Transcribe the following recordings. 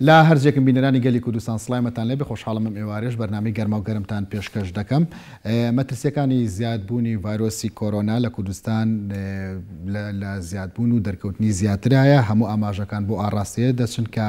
لە هەرجێکم بینەرانی گەلی کوردستان سڵایمەتان لێبێ خۆشحاڵم ئەم ئێوارێش بەرنامەی گەرما و گەرمتان پێشکەش دەکەم مەترسیەکانی زیادبوونی ڤایرۆسی کۆرۆنا لە کوردستان لە زیادبوون و دەرکەوتنی زیاترایە هەموو ئاماژەکان بۆ ئاراستەیە دەچن کە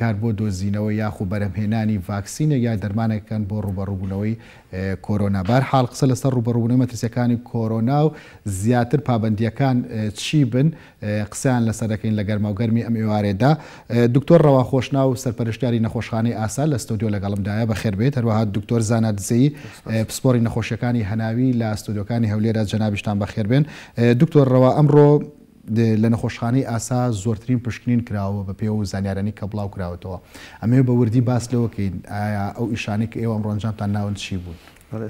کار بۆ دۆزینەوە یاخو بەرهەمهێنانی ڤاکسینێک یا دەرمانێک بکەن بۆ ڕووبەڕووبوونەوەی کۆرۆنا. بەهەرحاڵ قسە لەسەر ڕووبەڕووبوونەوەی مەترسییەکانی کۆرۆنا و زیاتر پابەندییەکان چی بن، قسەیان لەسەر دەکەین لە گەرماوگەرمی ئەم ئێوارەیەدا. دکتۆر ڕەوا خۆشناو، سەرپەرشتیاری نەخۆشخانەی ئاسا لە ستۆدیۆ لەگەڵمدایە، بەخێربێیت. هەروەها دکتۆر زانا دزەیی، پسپۆڕی نەخۆشییەکانی هەناوی لە ستۆدیۆکانی هەولێرە، جەنابیشتان بەخێربێن. دکتۆر ڕەوا ئەمڕۆ، لە نەخۆشخانەی ئاسا زۆرترین پشکنین کراوە بە پێوە زانیارانی کە بڵاو کراوەتەوە. ئەمەوێ بە وردی باس لەوە کەین ئایا ئەو ئیشانەی کە ئێوە ئەمڕۆ ئەنجامتان ناون چی بوون؟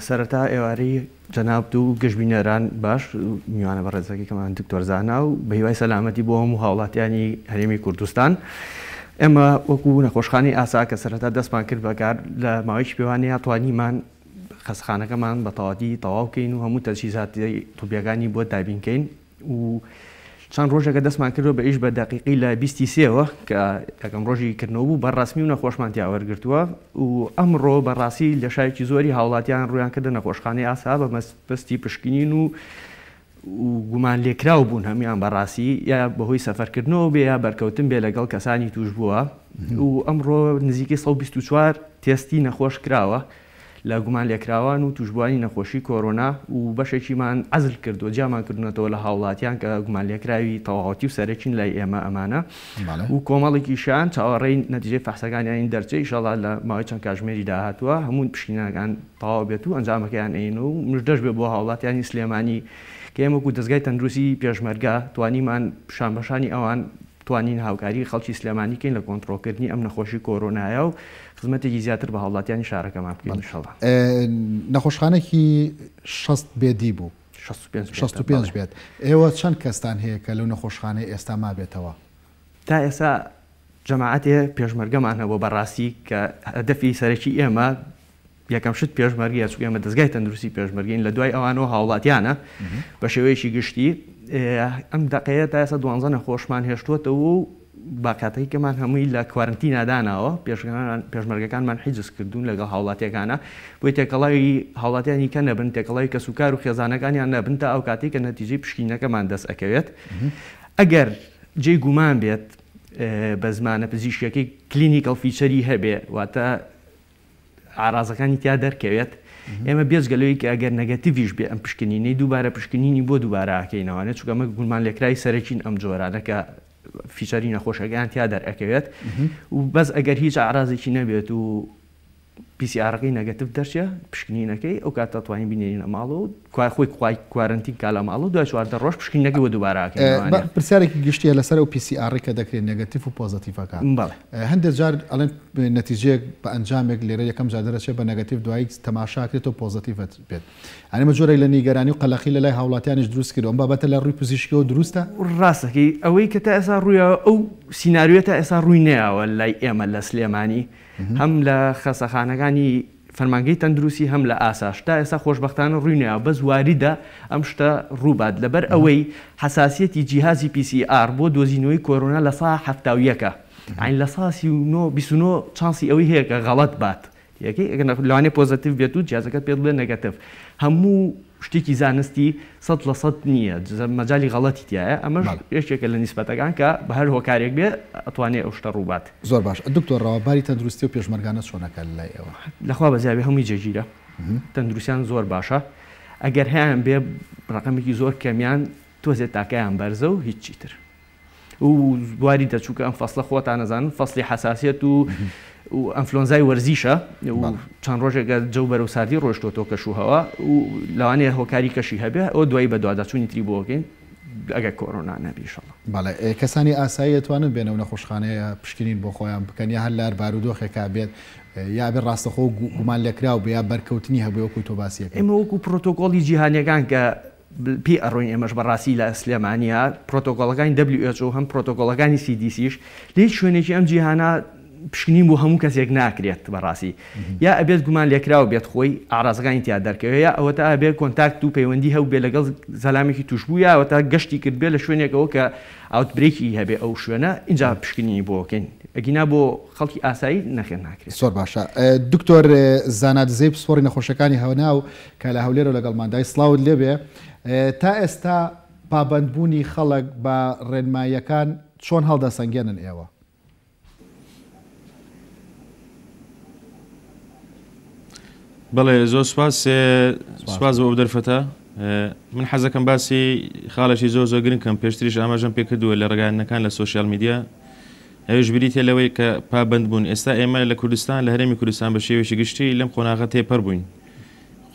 سەرەتا ئێوارەی جەنابت و گشت بینەران باش و میوانە بەڕێزەکەی کەمان دکتۆر زانا و بە هیوای سەلامەتی بۆ هەموو هاوڵاتیانی هەرێمی کوردستان. ئێمە وەکو نەخۆشخانەی ئاسا کە سەرەتا دەستمان کرد بە کار لە ماوەیەکی پێوان نەیا توانیمان خەستەخانەکەمان بە تەواوەتی تەواو کەین و هەموو تەجهیزاتی طبیەکانی بۆ دابین کەین. و چەند ڕۆژێکە دەستمان کردووە بە ئیش بە دەقیقی لە بیست ی سێ وە کە یەکەم ڕۆژی کردنەوە بوو بە ڕەسمی و نەخۆشمان تیا وەرگرتووە و ئەمڕۆ بە ڕاستی لەشایکی زۆری هاوڵاتیان ڕوویان کردە نەخۆشخانەی ئاسا بە مەبەستی پشکنین و و گومان لێکراو بوون هەموان بە ڕاستی یا بە هۆی سەفەر کردنەوە بێ یا بەرکەوتن بێ لەگەڵ کەسانی تووش بووە و ئەمڕۆ نزیکەی سەد و بیست و چوار تێستی نەخۆش کراوە. لە گومانلێکراوان و تووشبووانی نەخۆشی کۆرۆنا و بەشێکیمان عەزل کردووە جیامان کردوونەتەوە لە هاوڵاتیان کە گومانلێکراوی تەواوەتی و سەرەکین لای ئێمە ئەمانە و کۆمەڵێکیشیان چاوەڕێی نەتیجەی فەحسەکانیانین دەرچەی ئیشەڵا لە ماوەی چەند کاژمێری داهاتووە هەموو پشکینەکان تەواو بێت و ئەنجامەکەیان ئەیەین و مژدەش بێ بۆ هاوڵاتیانی سلێمانی کە ئێمە وەکو دەزگای تەندروستی پێشمەرگە توانیمان شانبەشانی ئەوان توانیین هاوکاری خەڵکی سلێمانی کەین لە کۆنتڕۆڵکردنی ئەم نەخۆشی کۆرۆنایە و خزمەتێکی زیاتر بە هاوڵاتیانی شارەکەمان بکەین ان شاء اللە. نەخۆشخانەکی شەست بێدی بوو شەست و پێنج شەست و پێنج بێد ئێوە چەند کەستان هەیە کە لەو نەخۆشخانەیە ئێستا مابێتەوە؟ تا ئێستا جەماعەتێ پێشمەرگەمان هەبووە بەڕاستی کە هەدەفی سەرەکی ئێمە یەکەم شت پێشمەرگەیە، چونکە ئێمە دەزگای تەندروستی پێشمەرگەین، لە دوای ئەوانەوە هاوڵاتیانە بە شێوەیەکی گشتی. ئەم دەقەیە تا ئێستا دوانزە نەخۆشمان هێشتووەتەوە و باقاتەی کەمان هەمووی لە کوارنتینا داناوە، پێشمەرگەکانمان حیجز کردوون لەگەڵ هاوڵاتییەکانا، بۆی تێکەڵاوی هاوڵاتیانی کە نەبن، تێکەڵاوی کەسوکار و خێزانەکانیان نەبن تا ئەو کاتەی کە نەتیجەی پشکینەکەمان دەست ئەکەوێت. ئەگەر جێی گومان بێت بە زمانە پزیشکییەکەی Clinical Feature ی هەبێ، واتە ئاڕازەکانی تیا دەرکەوێت ئێمە بێجگە لەوەی کە ئەگەر نەگەتیڤیش بێ ئەم پشکنینەی دووبارە پشکنینی بۆ دووبارە ئەکەینەوانێ چونکە ئەمە گومانلێکراوی سەرەکین ئەم جۆرانە کە فیچەری نەخۆشەکەیان تیا دەرئەکەوێت و بەس ئەگەر هیچ ئاڕازێکی نەبێت و پیسیارەکەی نەگەتیڤ دەرچێ پشکنینەکەی ئەو کاتە توانین بینێرینە ماڵەوە کوای خۆی کوای کوارنتین کالام ئاڵۆ دوای چواردە ڕۆژ پشکنینەکەی بۆ دووبارە ئەکەین لەوانەیە. پرسیارێکی گشتیە لەسەر ئەو پی سی ئاڕی کە دەکرێت نێگەتیڤ و پۆزەتیڤەکان بەڵێ. هەندێک جار ئەڵێن نەتیجەیەک بە ئەنجامێک لێرە یەکەم جار دەرەچێت بە نێگەتیڤ دوایی تەماشا کرێتەوە پۆزەتیڤ بێت یانی ئەمە جۆرێک لە نیگەرانی و قەلەقی لە لای هاوڵاتیانیش دروست کردوە ئەم بابەتە لە ڕووی پزیشکیەوە دروستە؟ ڕاست دەکەی ئەوەی کە تا ئێستا ڕوویاوە ئەو سیناریۆیە تا ئێستا ڕووی نەیاوە لای ئێمە لە سلێمانی هەم لە خەسەخانەکانی فەرمانگەی تەندروسی هەم لە ئاساش تا ئێستا خۆشبەختانە رووی نەیاوە بەس واریدە ئەم شتە رووبات لەبەر ئەوەی حەساسیەتی جیهازی پی سی ئاڕ بۆ دۆزینەوەی کۆرۆنا لە سا حەفتا و یەک ە یانی لە سا سی و نۆ بیست و نۆ چانسی ئەوەی هەیە کە غەڵەت بات تیەکەی ئەگەر لەوانەیە پۆزەتیڤ بێت و جیازەکەت پێت بڵێت نەگەتڤ هەموو شتێکی زانستی سەد لە سەد نییە مەجالی غەڵەتی تیایە ئەمەش یەکێکە لە نیسبەتەکان کە بە هەر هۆکارێک بێ ئەتوانێ ئەو شتە ڕووبات. زۆر باش دکتۆر ڕەوا باری تەندروستی و پێشمەرگانە چۆنەکە لای ئێوە؟ لە خوا بەزیا بێ هەمووی جێگیرە تەندروستیان زۆر باشە ئەگەر هەیان بێ ڕەقەمێکی زۆر کەمیان تۆزێ تاکەیان بەرزە و هیچی تر. و بواری دە چووکە ئەم فەسلە خۆتان نەزانن فەسلی حساسیت و ئەنفلۆنزای وەرزیشە چەند ڕۆژێکگە جەو بەرەو ساردی ڕۆشتۆ کەش و هەوا و لەوانەیە هۆکاری کەشی هەبێ ئەو دوای بە دوواداچوونی تری بۆگەین ئەگە کۆرۆنا نەبیشڵ بەڵێ کەسانی ئاسایی ئەتوانن بێنەوە نەخۆشخانەیە پشکنین بۆ خۆیان بکەن یا هەر لار بارودۆخێکا بێت یا بێ ڕاستەخۆ گومان لێکراو بێ یا بەرکەوتنی هەبێ وەکوی تۆ باسیەکە ئمە وەکو پرۆتۆکۆلی جیهانەکان کە پێی ئەڕۆین ئێمەش بەڕاستی لە سلێمانیە پرۆتۆکۆڵەکانی دەبلیو ئێچ ئۆو هەم پرۆتۆکۆڵەکانی سی دی سیش لە هیچ شوێنێکی ئەم جیهانە پشکنین بۆ هەموو کەسێک ناکرێت بەڕاستی یا ئەبێت گومان لێکراو بێت خۆی ئەعرازەکانی تیا دەرکەوێت یا ئەوەتا ئەبێت کۆنتاکت و پەیوەندی هەبووبێت لەگەڵ زەلامێکی توشبوو یا ئەوەتا گەشتی کردبێت لە شوێنێکەوە کە ئاوتبرێکی هەبێت ئەو شوێنە ئینجا پشکنینی بۆ بکەین ئەگینا بۆ خەڵکی ئاسایی نەخێر ناکرێت. زۆر باشە دکتۆر زانا دزەی پسپۆڕی نەخۆشیەکانی هەناو کە لە هەولێرە لەگەڵماندای سڵاوت لێبێ تا ئێستا پابەندبوونی خەڵک بە ڕێنماییەکان چۆن هەڵدەسەنگێنن ئێوە؟ بەڵێ زۆر سپاس سپاس بۆ ئەو دەرفەتە من حەزەکەم باسی خاڵەشی زۆر زۆر گرنگ کەم پێشتریش ئاماژەم پێ کردووە لە ڕگەیانەکان لە سوسیال میدیا ئەوش بریتە لەوەی کە پابند بوون ئێستا ئێمە لە کوردستان لە هەرێمی کوردستان بە شێوێکی گشتی لەم قۆناغە تێپەر بووین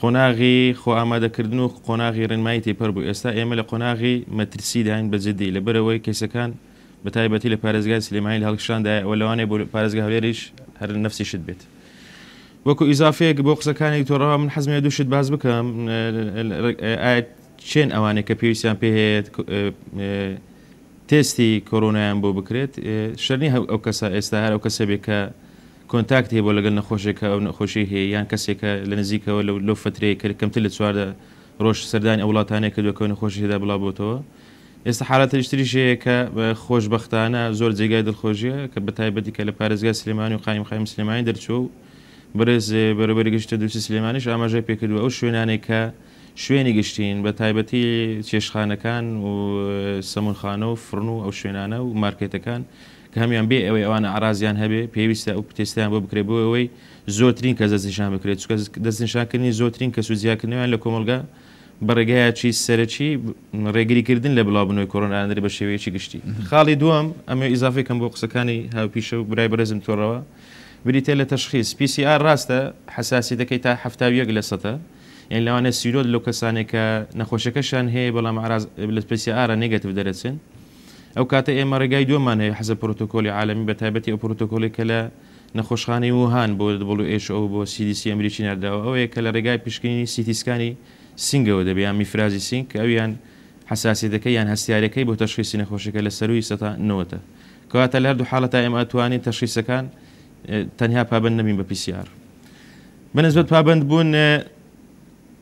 قۆناغی خۆئامادەکردن و قۆناغی ڕێنمایی تێپەر بوو، ئێستا ئێمە لە قۆناغی مەترسیداین بە جدی، لەبەرئەوەی کەیسەکان بە تایبەتی لە پارێزگای سلێمانی لە هەڵکشاندایە، ئەوە لەوانەیە بۆ پارێزگای هەولێریش هەر نەفسی شت بێت. وەکو ئیزافەیەک بۆ قسەکانی دکتۆر ڕەوا من حەزمە دوو شت باس بکەم، ئایا کێن ئەوانەی کە پێویستیان پێ هەیە تێستی کۆرۆنایان بۆ بکرێت، شەرنیە ئەو کەسە ئێستا هەر ئەو کەسە بێ کە کۆنتاکت هەیە بۆ لەگەل نەخۆشێک کە ئەو نەخۆشیەی هەیە یان کەسێک کە لە نزیکەوە لە لەو فترەیە کە کەمتر لە چوار رۆژ سەردانی ئەو وڵاتانەی کردوە کە ئەو نەخۆشی تێدا بڵاو بۆتەوە ئێستا حالەتە تریش هەیە کە خۆش بەختانە زۆر جێگای دڵخۆشیە کە بە تایبەتی کە لە پارێزگای سلێمانی و قایم قایم سلێمانی دەرچوە و بەرێز بەرەبەری گشت تەندروستی سلێمانیش ئاماژەی پێکردوە ئەو شوێنانێک کە شوێنی گشتین بە تایبەتی چێشخانەکان و سەمونخانە و فڕن و ئەو شوێنانە و مارکێتەکان کە هەموان بێ ئەوەی ئەوان ئەعرازیان هەبێ پێویستە ئەو تێستیان بۆ بکرێت بۆ ئەوەی زۆرترین کەس دەستنیشان بکرێت چونکە دەستنیشان کردنی زۆرترین کەس و جیاکردنەوەیان لە کۆمەڵگا بە ڕێگایەکی سەرەکی ڕێگری کردن لە بڵاو بنەوەی کۆرۆنا دەرێت بە شێوەیەکی گشتی خاڵی دووەم ئەمێ ئیزافەی کەم بۆ قسەکانی هاوپیشە و برای بەرێزم تۆڕەوە بریتە لە تەشخیص PCR ڕاستە حساسیتەکەی تا حەفتا و یەک لە سەتە یان لەوانە سیرۆت لەو کەسانێک کە نەخۆشەکەشان هەیە بەڵام عراز لە PCR نێگەتیڤ دەرەچن ئەو کاتە ئێمە ڕێگای دووەممان هەیە حەزە پرۆتۆکۆلی عالەمی بە تایبەتی ئەو پرۆتۆکۆلەی کە لە نەخۆشخانەی ووهان بۆ who و بۆ cdc ئەمریکی ناردراوە ئەوەیە کە لە ڕێگای پشکنینی سیتی سکانی سینگەوە دەبێ یان میفرازی سینگ کە ئەویان حەساسیەتەکەی یان هەستیارەکەی بۆ تەشخیسی نەخۆشیەکە لە سەرووی سەتا نۆتە کەواتە لە هەردوو حالەتا ئێمە ئەتوانین تەشخیسەکان تەنها پابەند نەبین بە pcr بە نسبەت پابەند بوون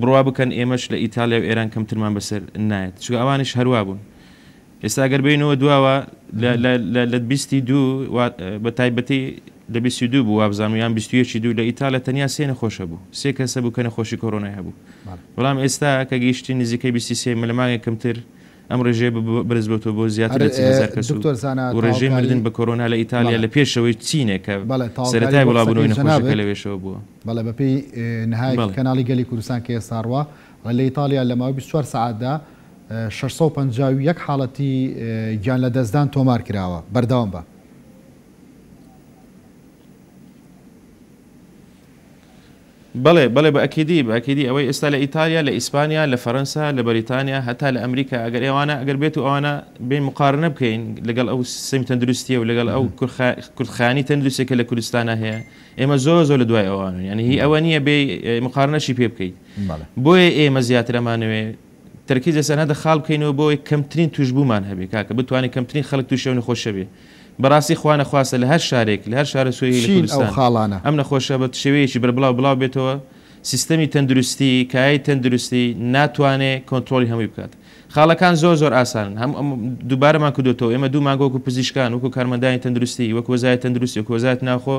بڕوا بکەن ئێمەش لە ئیتاڵیا و ئێران کەمترمان بەسەر نایەت چونکە ئەوانیش هەروا بوون ئێستا گەر بینەوە دواوە لە بیستی دوو بە تایبەتی لە بیستی دوو بوو وابزانم یان بیستویەکی دوو لە ئیتالە تەنیا سێ نەخۆشە بوو سێ کەسە بوو کە نەخۆشی کۆرۆنای هەبوو بەڵام ئێستا کە گەیشتی نزیکەی بیستی سێ ملمانگە کەمتر ئەم ڕێژەیە بەرزبۆتەوە بۆ زیاتر لە چل هەزار کەس و ڕێژەی مردن بە کۆرۆنا لە ئیتالیا لە پێشەوەی چینە کە سەرەتای بڵاوبوونەوەی نەخۆشەکە لەوێشەوە بووە. بەڵێ بەپێی نهایەکی کەناڵی گەلی کوردستان کە ئێستا ڕوا لە ئیتاڵیا لە ماوەی بیست و چوار سەعاتدا شەش سەد و پەنجا و یەک حاڵەتی گیان لەدەستدان تۆمار کراوە. بەردەوام بە. بەڵێ بەڵێ بە ئەکیدی بە ئەکیدی ئەوەی ئێستا لە ئیتالیا لە ئیسپانیا لە فەرەنسا لە بەریتانیا هەتا لە ئەمریکا ئەگەر ئێوانە ئەگەر بێت و ئەوانە بێن مقارنە بکەین لەگەڵ ئەو سیستەمی تەندروستیە و لەگەڵ ئەو کورتخانی تەندروستێک کە لە کوردستانە هەیە ئێمە زۆر زۆر لە دوای ئەوان یعنی هی ئەوە نییە بێ مقارنەشی پێ بکەیت بۆیە ئێمە زیاتر ئەمانەوێ تەرکیز لە سەرهەدە خاڵ بکەینەوە بۆوەی کەمترین توشبوومان هەبێ کاکە بتوانین کەمترین خەلک توشی ئەو نەخۆشە بێ بەراستی خوا نەخواستە لە هەر شارێک لە هەر شارە سوریەک لە چین ئەو کوردستان خاڵانە. ئەم نەخۆشە بە شێوەیەکی بەربڵاو بڵاو بێتەوە سیستەمی تەندروستی کایەی تەندروستی ناتوانێ کۆنترۆڵی هەمووی بکات خاڵەکان زۆر زۆر ئاسانن هەم ئەم دووبارەمان کردۆتەوە ئێمە دوو مانگە وەکو پزیشکان وەکو کارمەندانی تەندروستی وەک وەزای تەندروستی وەکو وەزارەتی ناوخۆ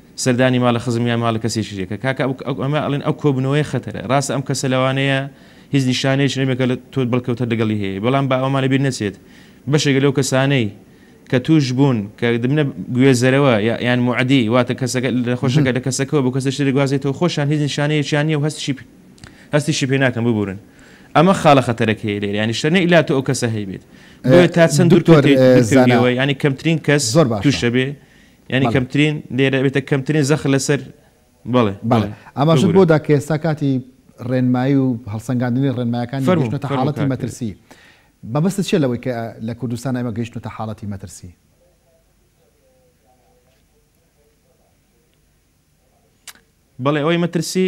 سەردانی ماڵە خزم یان ماڵە کەسێکی دیکە کاکە ئەو ئەمە ئەڵێن ئەو کۆبنەوەیە خەتەرە ڕاستە ئەم کەسە لەوانەیە هیچ نیشانەیەکی نەبێت کە تۆ بڵکەوتە لەگەڵی هەیە بەڵام با ئەومان لەبیر نەچێت بەشێک لەو کەسانەی کە توش بوون کە دبنە گوێزەرەوە یان معدی واتە کەسەکە لە خۆشەکە لە کەسەکەەوە بۆ کەسە شتێک گوازێتەوە خۆشان هیچ نیشانەیەکیان نیە و هەستشی هەستیشی پێ ناکەم ببورن ئەمە خاڵە خەتەرەکەی لێ ینی شەر نەی لا تۆ ئەو کەسە هەیبێت تا چەند دوکتۆر زانەوە ینی کەمترین کەس زۆر باشە بێ ینی کەمترین لێرە بێتە کەمترین زەخ لەسەر بڵێ بڵێ ئەماش بۆ دا کە ئێستا کاتی ڕێنمایی و هەڵسەنگاندنی ڕێنمایەکان فەرمونەتە حاڵەتی مەترسی بەبست چێ لەوەی کە لە کوردستان ئەمە گەیشتنەتە حاڵەتی مەترسی بەڵێ ئەوەی مەترسی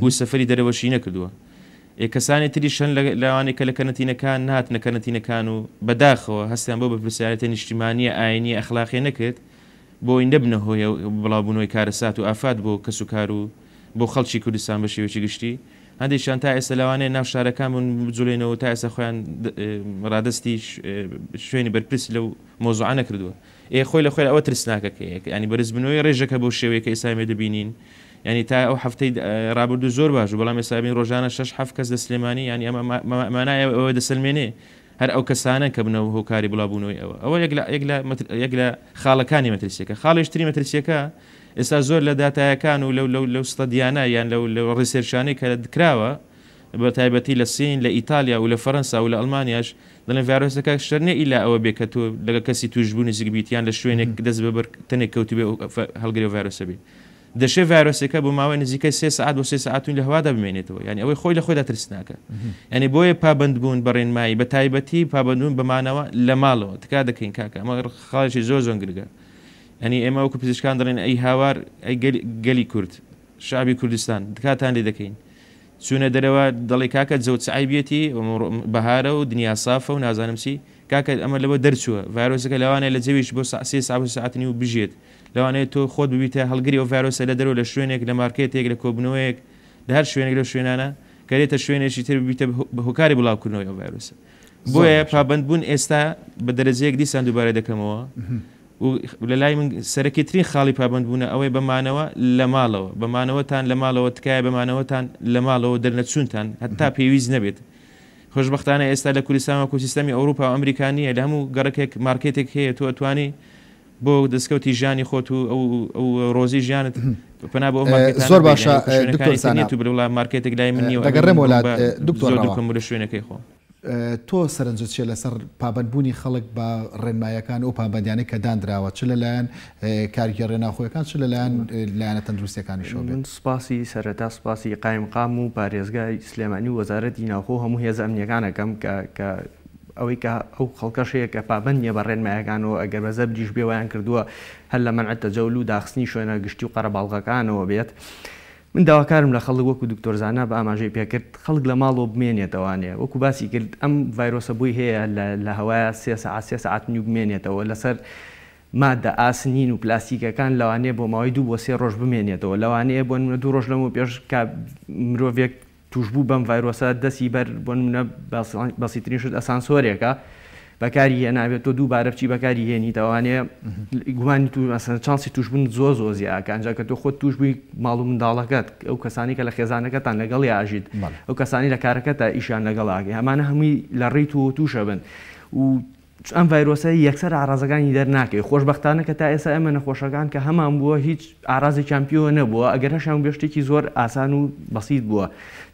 گو سەفەری دەرەوەشی نەکردوە ئێ کەسانی تریش هەن لەوانەی کە لە کەرەنتینەکان نەهاتنە کەرەنتینەکان و بەداخەوە هەستیان بەو بەرپرسیارێتیە نیشتیمانیە ئاینیە ئەخلاقیە نەکرد بۆی نەبنە هۆی بڵاو بونەوەی کارەسات و ئافات بۆ کەس و کار و بۆ خەڵکی کوردستان بە شێوەیەکی گشتی هەندێکیان تا ئێستا لەوانەیە ناو شارەکان بن بجوڵێنەوەو تا ئێستا خۆیان ڕادەستی شوێنی بەرپرسی لەو مەوزوعە نەکردوە ئێ خۆی لە خۆیا ئەوە ترسناکە کە یە یانی بەرزبونەوەی ڕێژەکە بەو شێوەیە کە ئێستا ئێمە دەبینین یانی تا ئەو هەفتەی ڕابردوو زۆر باش بوو بەڵام ئێستا بین ڕۆژانە شەش هەفت کەس لە سلێمانی یانی ئەمە مانای ئەوە دەسەلمێنێ هەر ئەو کەسانەن کە بنە هۆکاری بڵاوبوونەوەی ئەوە ئەوە یەک لە یەک لە یەک لە خاڵەکانی مەترسیەکە خاڵێشتری مەترسیەکە ئێستا زۆر لە داتایەکان و لەو لەو لەو ستەدیانە یان لەو لەو ڕیسێرچانەی کە کراوە بە تایبەتی لە سین لە ئیتالیا و لە فەرەنسا و لە ئەڵمانیاش دەڵێن ڤایرۆسەکە شەر نیە ئیلا ئەوە بێ کە تۆ لەگەڵ کەسی توشبوو نزیک بیت یان لە شوێنێک دەست بە بەر تەنێک کەوتبێ و هەڵگری ئەو ڤایرۆسە بیت دەشێ ڤایرۆسەکە بۆ ماوەی نزیکەی سێ سەعات بۆ سێ سەعات و لە هەوادا بمێنێتەوە یانی ئەوەی خۆی لە خۆیدا ترسناکە یانی بۆیە پابەندبوون بە ڕێنمایی بە تایبەتی پابەندبوون بە مانەوە لە ماڵەوە تکا دەکەین کاکە ئەمە خاڵێکی زۆر زۆر گرگە یعنی ئێمە وەکو پزیشکان دەڵێن ئەی هاوار ئەی گەلی کورد شعبی کوردستان دکاتان لێ دەکەین چونە دەرەوە دەڵێ کاکە جەو چ عەیبیەتی بەهارە و دنیا سافە و نازانم چی کاکە ئەمە لەوە دەرچووە ڤایرۆسەکە لەوانەیە لە جەویش بۆ سێ ساعت و ساعت نیو بژیێت لەوانەیە تۆ خۆت ببیتە هەڵگری ئەو ڤایرۆسە لە دەرەوە لە شوێنێک لە مارکێتێک لە کۆبنەوەیەک لە هەر شوێنێک لەو شوێنانە کە دێتە شوێنێکی تر ببیتە هۆکاری بڵاوکردنەوەی ئەو ڤایرۆسە بۆیە پابەندبوون ئێستا بە دەرەجەیەک دیسان دووبارە دەکەمەوە و لەلای من سەرەکیترین خاڵی پابەندبوونە ئەوەیە بە مانەوە لە ماڵەوە، بە مانەوەتان لە ماڵەوە، تکایە بە مانەوەتان لە ماڵەوە دەرنەچوونتان هەتا پێویست نەبێت. خۆشبەختانە ئێستا لە کوردستان وەکو سیستەمی ئەوروپا و ئەمریکا نییە، لە هەموو گەڕەکێک مارکێتێک هەیە، تۆ ئەتوانی بۆ دەستکەوتی ژیانی خۆت و ئەو ڕۆزی ژیانت پەنا بۆ ئەو مارکێتانە بەریت، یانی وەکو شوێنەکانی تر نییە، تۆ بڵێی وەڵا مارکێتێک لای من نییە و ئەبێ من بڕۆم بە زۆر دوور کەم و لە شوێنەکەی خۆم. تۆ سەرنجت چیە لەسەر پابەندبوونی خەڵک بە ڕێنماییەکان ئەو پابەندیانەی کە داندراوە چ لەلایەن کارگێڕیە ناوخۆیەکان چ لەلایەن لایەنە تەندروستیەکانیشەوە بێت؟ من سوپاسی سەرەتا سوپاسی قایمقام و پارێزگای سلێمانی و وەزارەتی ناوخۆ و هەموو هێزە ئەمنیەکان ئەکەم کە کە ئەوەی کە ئەو خەڵکەش هەیە کە پابەند نیە بە ڕێنمایەکانەوە ئەگەر بە زەبریش بێ وایان کردووە هەر لە مەنع تەجەول و داخستنی شوێنە گشتی و قەرەباڵغەکانەوە بێت من داواکارم لە خەڵک وەکو دکتۆر زانا بە ئاماژەی پێکرد خەڵک لە ماڵەوە بمێنێتەوانێ وەکو باسی کرد ئەم ڤایرۆسە بۆی هەیە لە لە هەوایە سێ سەعات سێ سەعات نیو بمێنێتەوە لەسەر مادە ئاسنین و پلاستیکەکان لەوانەیە بۆ ماوەی دوو بۆ سێ ڕۆژ بمێنێتەوە لەوانەیە بۆ نمونە دوو ڕۆژ لەمەو پێش کە مرۆڤێک توشبوو بەم ڤایرۆسە دەستی بەر بۆ نمونە بەسیترین شت ئەسانسۆرێکە بەکاری هێنابێت تۆ دووبارە بچی بەکاری هێنی تەوانێ گومانی تو مەسەن چانسی توشبون زۆر زۆر زیاکە ئەنجا کە تۆ خۆت توش بووی ماڵ و منداڵەکەت ئەو کەسانی کە لە خێزانەکەتان لەگەڵ یاژیت ئەو کەسانی لە کارەکەتە ئیشان لەگەڵاگە ئەمانە هەمووی لە ڕێی تو توشە بن و چ ئەم ڤایرۆسە یەکسەر ئەعرازەکانی دەرناکەی خۆشبەختانە کە تا ئێستا ئێمە نەخۆشەکان کە هەمان بووە هیچ ئەعرازێکیان پیوە نەبووە ئەگەر هەشیان بووبێ شتێکی زۆر ئاسان و بەسیت بووە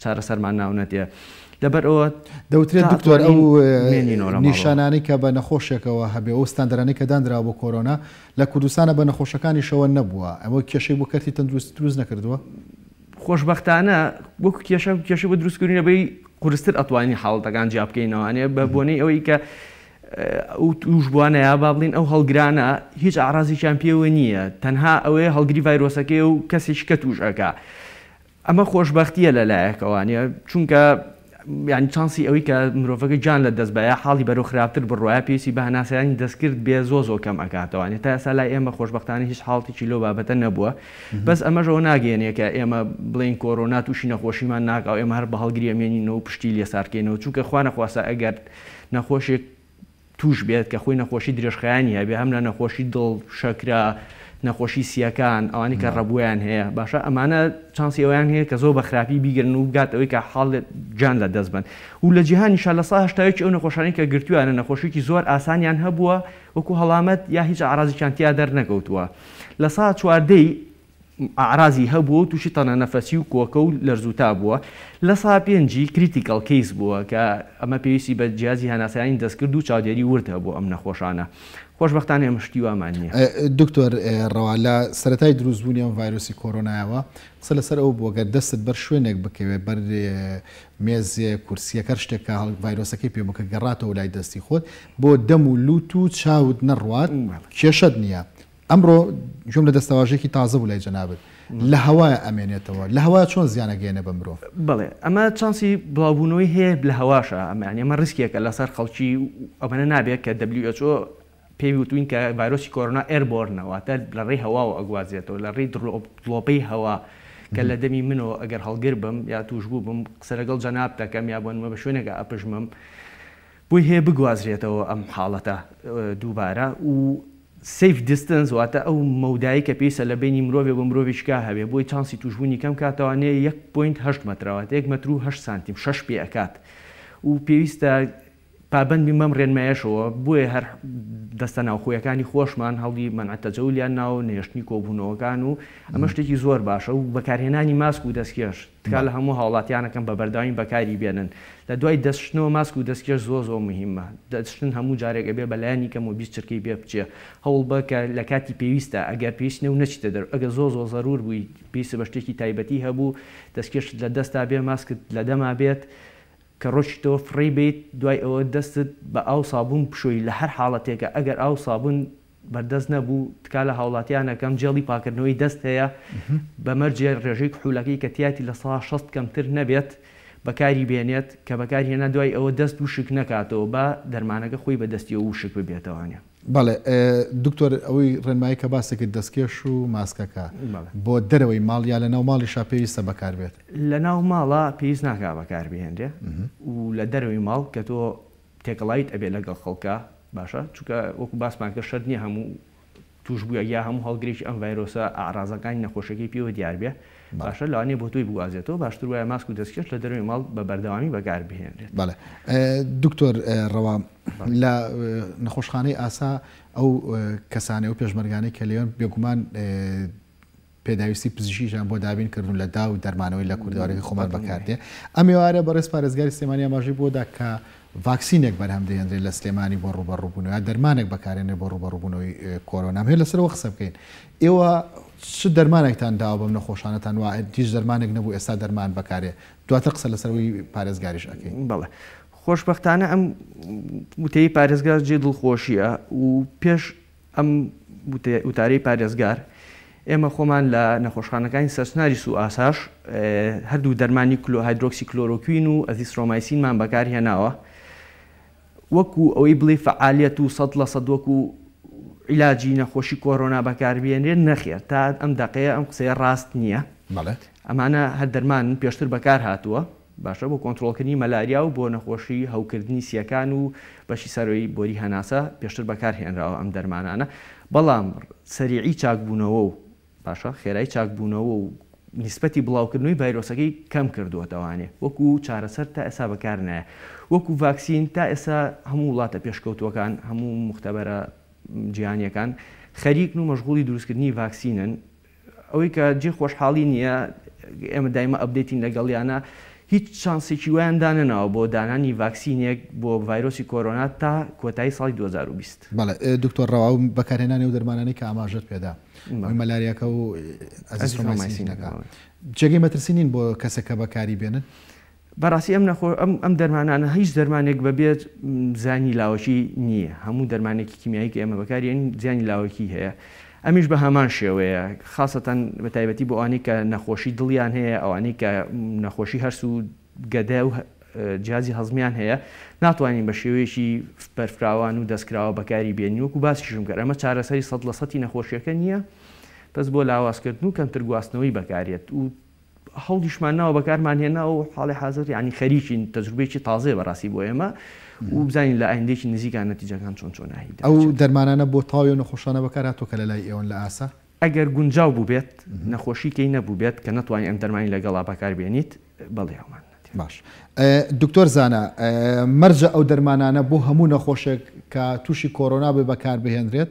چارەسەرمان ناونەتێ لەبەر ئەوە دەوترێت دکتۆر ئەو نیشانانەی کە بە نەخۆشێکەوە هەبێ ئەو ستاندەرانەی کە دانراوە بۆ کۆرۆنا لە کوردستانە بە نەخۆشەکانیشەوە نەبووە ئەوە کێشەی بۆ کەرتی تەندروستی دروست نەکردووە؟ خۆشبەختانە وەکو کێشە کێشەی بۆ دروست کردووین لەبەری قورستر ئەتوانین حاڵەتەکان جیا بکەینەوە یانێ بە بۆنەی ئەوەی کە ئەو تووشبووانە یا با بڵێین ئەو هەڵگرانە هیچ ئاعرازێکیان پێوە نییە تەنها ئەوەیە هەڵگری ڤایرۆسەکەیە و کەسێکی کە تووش ئەکا ئەمە خۆشبەختییە لەلایەکەوە چونکە یانی چانسی ئەوەی کە مرۆڤەکە گیان لە دەست بایە حاڵی بەرەو خراپتر بڕوایە پێویستی بە هەناسەدانی دەستکرد بێ زۆ زۆ کەم ئەکاتەوە یانی تا ئێستا لای ئێمە خۆشبەختانە هیچ حاڵتیکی لەو بابەتە نەبووە بەس ئەمەش ئەوە ناگەیەنێ کە ئێمە بڵێین کۆرۆنا توشی نەخۆشیمان ناکاو ئێمە هەر بە هەڵگری ئەمێنینەوەو پشتی لێ سارکەینەوە چونکە خوانەخواستە ئەگەر نەخۆشێک تووش بێت کە خۆی نەخۆشی درێژخایەنی هەبێت هەم لە نەخۆشی دڵ، شەکرە، نەخۆشی سییەکان ئەوانەی کە ڕەبۆیان هەیە باشە ئەمانە چانسی ئەوەیان هەیە کە زۆر بە خراپی بیگرن و بگات ئەوەی کە حاڵ گیان لە دەست بەن و لە جیهانیشا لە سەدا هەشتا و یەکی ئەو نەخۆشانەی کە گرتوویانە نەخۆشیەکی زۆر ئاسانیان هەبووە وەکو هەڵامەت یا هیچ ئەعرازێکیان تیا دەرنەکەوتووە لە سەدا چواردە ی ئەعرازی هەبووە و تووشی تەنەنەفەسی و کۆکە و لەرزوتا بووە. لە سا پێنجی کریتیکەڵ کەیس بووە کە ئەمە پێویستی بە جیازی هەناسەیانی دەستکرد و چاودێری ورد هەبووە ئەم نەخۆشانە. خۆشبەختانە ئێمە شتی وامان نییە. دکتۆر ڕەوا، لە سەرەتای دروستبوونی ئەم ڤایرۆسی کۆرۆنایەوە قسە لەسەر ئەوە بووە گەر دەستت بەر شوێنێک بکەوێت، بەر مێزێک، کورسییەک، هەر شتێک کە ڤایرۆسەکەی پێ بوو کە گەڕاتەوە لای دەستی خۆت، بۆ دەم و لووت و چاوت نەڕوات کێشەت نییە. ئەمڕۆ گوێم لە دەستەواژەیەکی تازە بوو لای جەنابت، لە هەوایە ئەمێنێتەوە، لە هەوایە چۆن زیان ئەگەیەنێ بە مرۆڤ؟ بەڵێ ئەمە چانسی بڵاوبوونەوەی هەیە لە هەواشە، ئەمە یانی ئەمە ریسکێکە لەسەر خەڵکی و ئەمەنە نابێت کە who پێی وتووین کە ڤایرۆسی کۆرۆنا ئێر بۆرنە واتە لە ڕێی هەواوە ئەگوازرێتەوە لە ڕێی دڵۆپەی هەوا کە لە دەمی منەوە ئەگەر هەڵگر بم یا تووشبوو بم قسە لەگەڵ جەناب دەکەم یا بۆ نمە بە شوێنێکە ئەپژمم بۆی هەیە بگوازرێتەوە ئەم حاڵەتە دووبارە و سەیف دیستنس واتە ئەو مەودایەی کە پێویستە لە بەینی مرۆڤێک و مرۆڤێکی کا هەبێت بۆی چانسی تووشبوونی کەم کات ئەوانەیە یەک پۆینت هەشت مەترە واتە یەک مەتر و هەشت سانتیم شەش پێ ئەکات و پێویستە پابەند بین بەم رێنمایەشەوە بۆیە هەر دەستە ناوخۆیەکانی خۆشمان هەوڵی مەنع تەجەولیان ناوە و نەهێشتنی کۆبوونەوەکان و ئەمە شتێکی زۆر باشە و بەکارهێنانی ماسک و دەستکێش تکا لە هەموو هاوڵاتیان ئەکەم بە بەردەوامی بەکاری بێنن لە دوای دەست شتنەوە ماسک و دەستکێش زۆر زۆر موهیمە دەست شتن هەموو جارێک ئەبێ بە لایەنی کەم و بیست چرکەی پێ بچێ هەوڵ بە کە لە کاتی پێویستە ئەگەر پێویست نەبوو نەچیتە دەرو ئەگەر زۆر زۆر زەرور بووی پێویست بە شتێکی تایبەتی هەبوو دەستکێشت لە دەستا بێ ماسکت لە دەما بێت کە ڕۆشتیتەوە فڕێی بەیت دوای ئەوە دەستت بە ئاو سابوون بشۆی لە هەر حاڵەتێکە ئەگەر ئاو سابوون بەردەست نەبوو، تکا لە هاوڵاتیان ئەکەم جێڵی پاکردنەوەی دەست هەیە بە مەرجێ رێژەی کحولەکەی کە تیاتی لە سەدا شەست کەمتر نەبێت بەکاری بێنێت، کە بەکاری هێنا دوای ئەوە دەست وشک نەکاتەوە با دەرمانەکە خۆی بە دەستیەوە وشک ببێتەوانێ. بەڵێ دکتۆر ئەوەی ڕێنمایی کە باست کرد دەستکێش و ماسکەکە بۆ دەرەوەی ماڵ یا لەناو ماڵیشا پێویستە بەکار بێت؟ لەناو ماڵا پێویست ناکا بەکار بهێنرێ و لە دەرەوەی ماڵ کە تۆ تێکەڵاویت ئەبێت لەگەڵ خەڵکا باشە چونکە وەکو باسمان کرد شەرت نیە هەموو توشبویە یا هەموو هەڵگرێکی ئەم ڤایرۆسە ئەعرازەکانی نەخۆشەکەی پێوە دیار بێ باشە لەوانەیە بۆ تۆی بگوازێتەوە باشتر وایە ماسک و دەستکێش لە دەروی ماڵ بە بەردەوامی بەکار بهێنرێت. بەڵێ دکتۆر ڕەوا لە نەخۆشخانەی ئاسا ئەو کەسانەی و پێشمەرگانەی کە لێن بێگومان پێداویستی پزیشکیشیان بۆ دابین کردوون لە داو دەرمانەوەی لە کوردەوارەکەی خۆمان بەکاردێ ئەم ئێوارە بەڕێز پارێزگاری سلێمانی ئاماژەی بۆ دا کە ڤاکسینێک بەرهەم دەهێنرێت لە سلێمانی بۆ ڕووبەڕووبوونەوە یا دەرمانێک بەکارێنێ بۆ ڕووبەڕووبوونەوەی کۆرۆنا ئەمەوێت لەسەرەوە قسە بکەین ئێوە چ دەرمانێکتان داوە بەم نەخۆشانەتان وایە هیچ دەرمانێک نەبوو ئێستا دەرمان بەکارێ دواتر قسە لەسەروی پارێزگاریش ئەەکەین بڵێ خۆشببختانە ئەم وتەی پارێزگار جێ دڵخۆشیە و پێش ئەم وتارەی پارێزگار، ئێمە خۆمان لە نەخۆشخانەکانی سەرچناریس و ئاساش هەردوو دەرمانی کلۆ هایدرۆکسی کلۆرۆکوین و ئەزیسرۆمایسینمان بەکار هێناوە وەکو ئەوەی بڵێی فەعالیەت و سەد لە سەد وەکو عیلاجی نەخۆشی کۆرۆنا بەکار بێنرێن نەخێر تا ئەم دەقەیە ئەم قسەیە ڕاست نیە ئەمانە هەر دەرمانن پێشتر بەکار هاتووە. باشە بۆ کۆنترۆڵکردنی مەلاریا و بۆ نەخۆشی هەوکردنی سیەکان و بەشی سەرەوەی بۆری هەناسە پێشتر بەکارهێنراوە ئەم دەرمانانە بەڵام سەریعی چاکبوونەوە و باشە خێرای چاکبوونەوە و نیسبەتی بڵاوکردنەوەی ڤایرۆسەکەی کەم کردووە دەوانێ وەکو چارەسەر تا ئێسا بەکارنایە وەکو ڤاکسین تا ئێسا هەموو وڵاتە پێشکەوتووەکان هەموو موختەبەرە جیهانیەکان خەریکن و مەشغوڵی دروستکردنی ڤاکسینن ئەوەی کە جێی خۆشحاڵی نییە، ئێمە دایمە ئەپدەیتین لەگەڵیانا، هیچ چانسێکی وایان دانەناوە بۆ دانانی ڤاکسینێک بۆ ڤایرۆسی کۆرۆنا تا کۆتایی ساڵی دوو هەزار و بیست. بەڵێ دکتۆر ڕەوا، و بەکارهێنانی ئەو دەرمانانەی کە ئاماژەت پێدا، وەک مەلاریاکە و ئەزیثرۆمایسینەکە، جێگەی مەترسی نین بۆ کەسێک کە بەکاری بێنن؟ بەڕاستی ئەم نەخۆ ئەم ئەم دەرمانانە هیچ دەرمانێک بەبێ زیانی لاوەکی نییە هەموو دەرمانێکی کیمیایی کە ئێمە بەکاریێن زیانی لاوەکی هەیە ئەمیش بە هەمان شێوەیە خاستەن بە تایبەتی بۆ ئەوانەی کە نەخۆشی دڵیان هەیە ئەوانەی کە نەخۆشی هەرس و گەدە و جیازی هەزمیان هەیە ناتوانین بە شێوەیەکی بەرفراوان و دەستکراوە بەکاری بێنی وەکو باسیشم کە ئەمە چارەسەری سەد لە سەتی نەخۆشیەکە نییە بەس بۆ لاوازکردن و کەمتر گواستنەوەی بەکارێت و هەوڵیشمان ناوە بەکارمان هێنا و حاڵی حازر یانی خەریکین تەجروبەیەکی تازەیە بەڕاستی بۆ ئێمە و بزانین لە ئایندەیەکی نزیکا نەتیجەکان چۆن چۆن ناهی ئەو دەرئەچن. دەرمانانە بۆ تاوی و نەخۆشانە بەکارهاتووە کە لەلای ئێوەن لە ئاسا؟ ئەگەر گونجاو بووبێت، نەخۆشی تێی نەبووبێت کە نەتوانی ئەم دەرمانی لەگەڵا بەکار بێنیت، بەڵێ ئەومان نەدیوە. باش دکتۆر زانا مەرجە ئەو دەرمانانە بۆ هەموو نەخۆشێک کە تووشی کۆرۆنا بێ بەکار بهێنرێت؟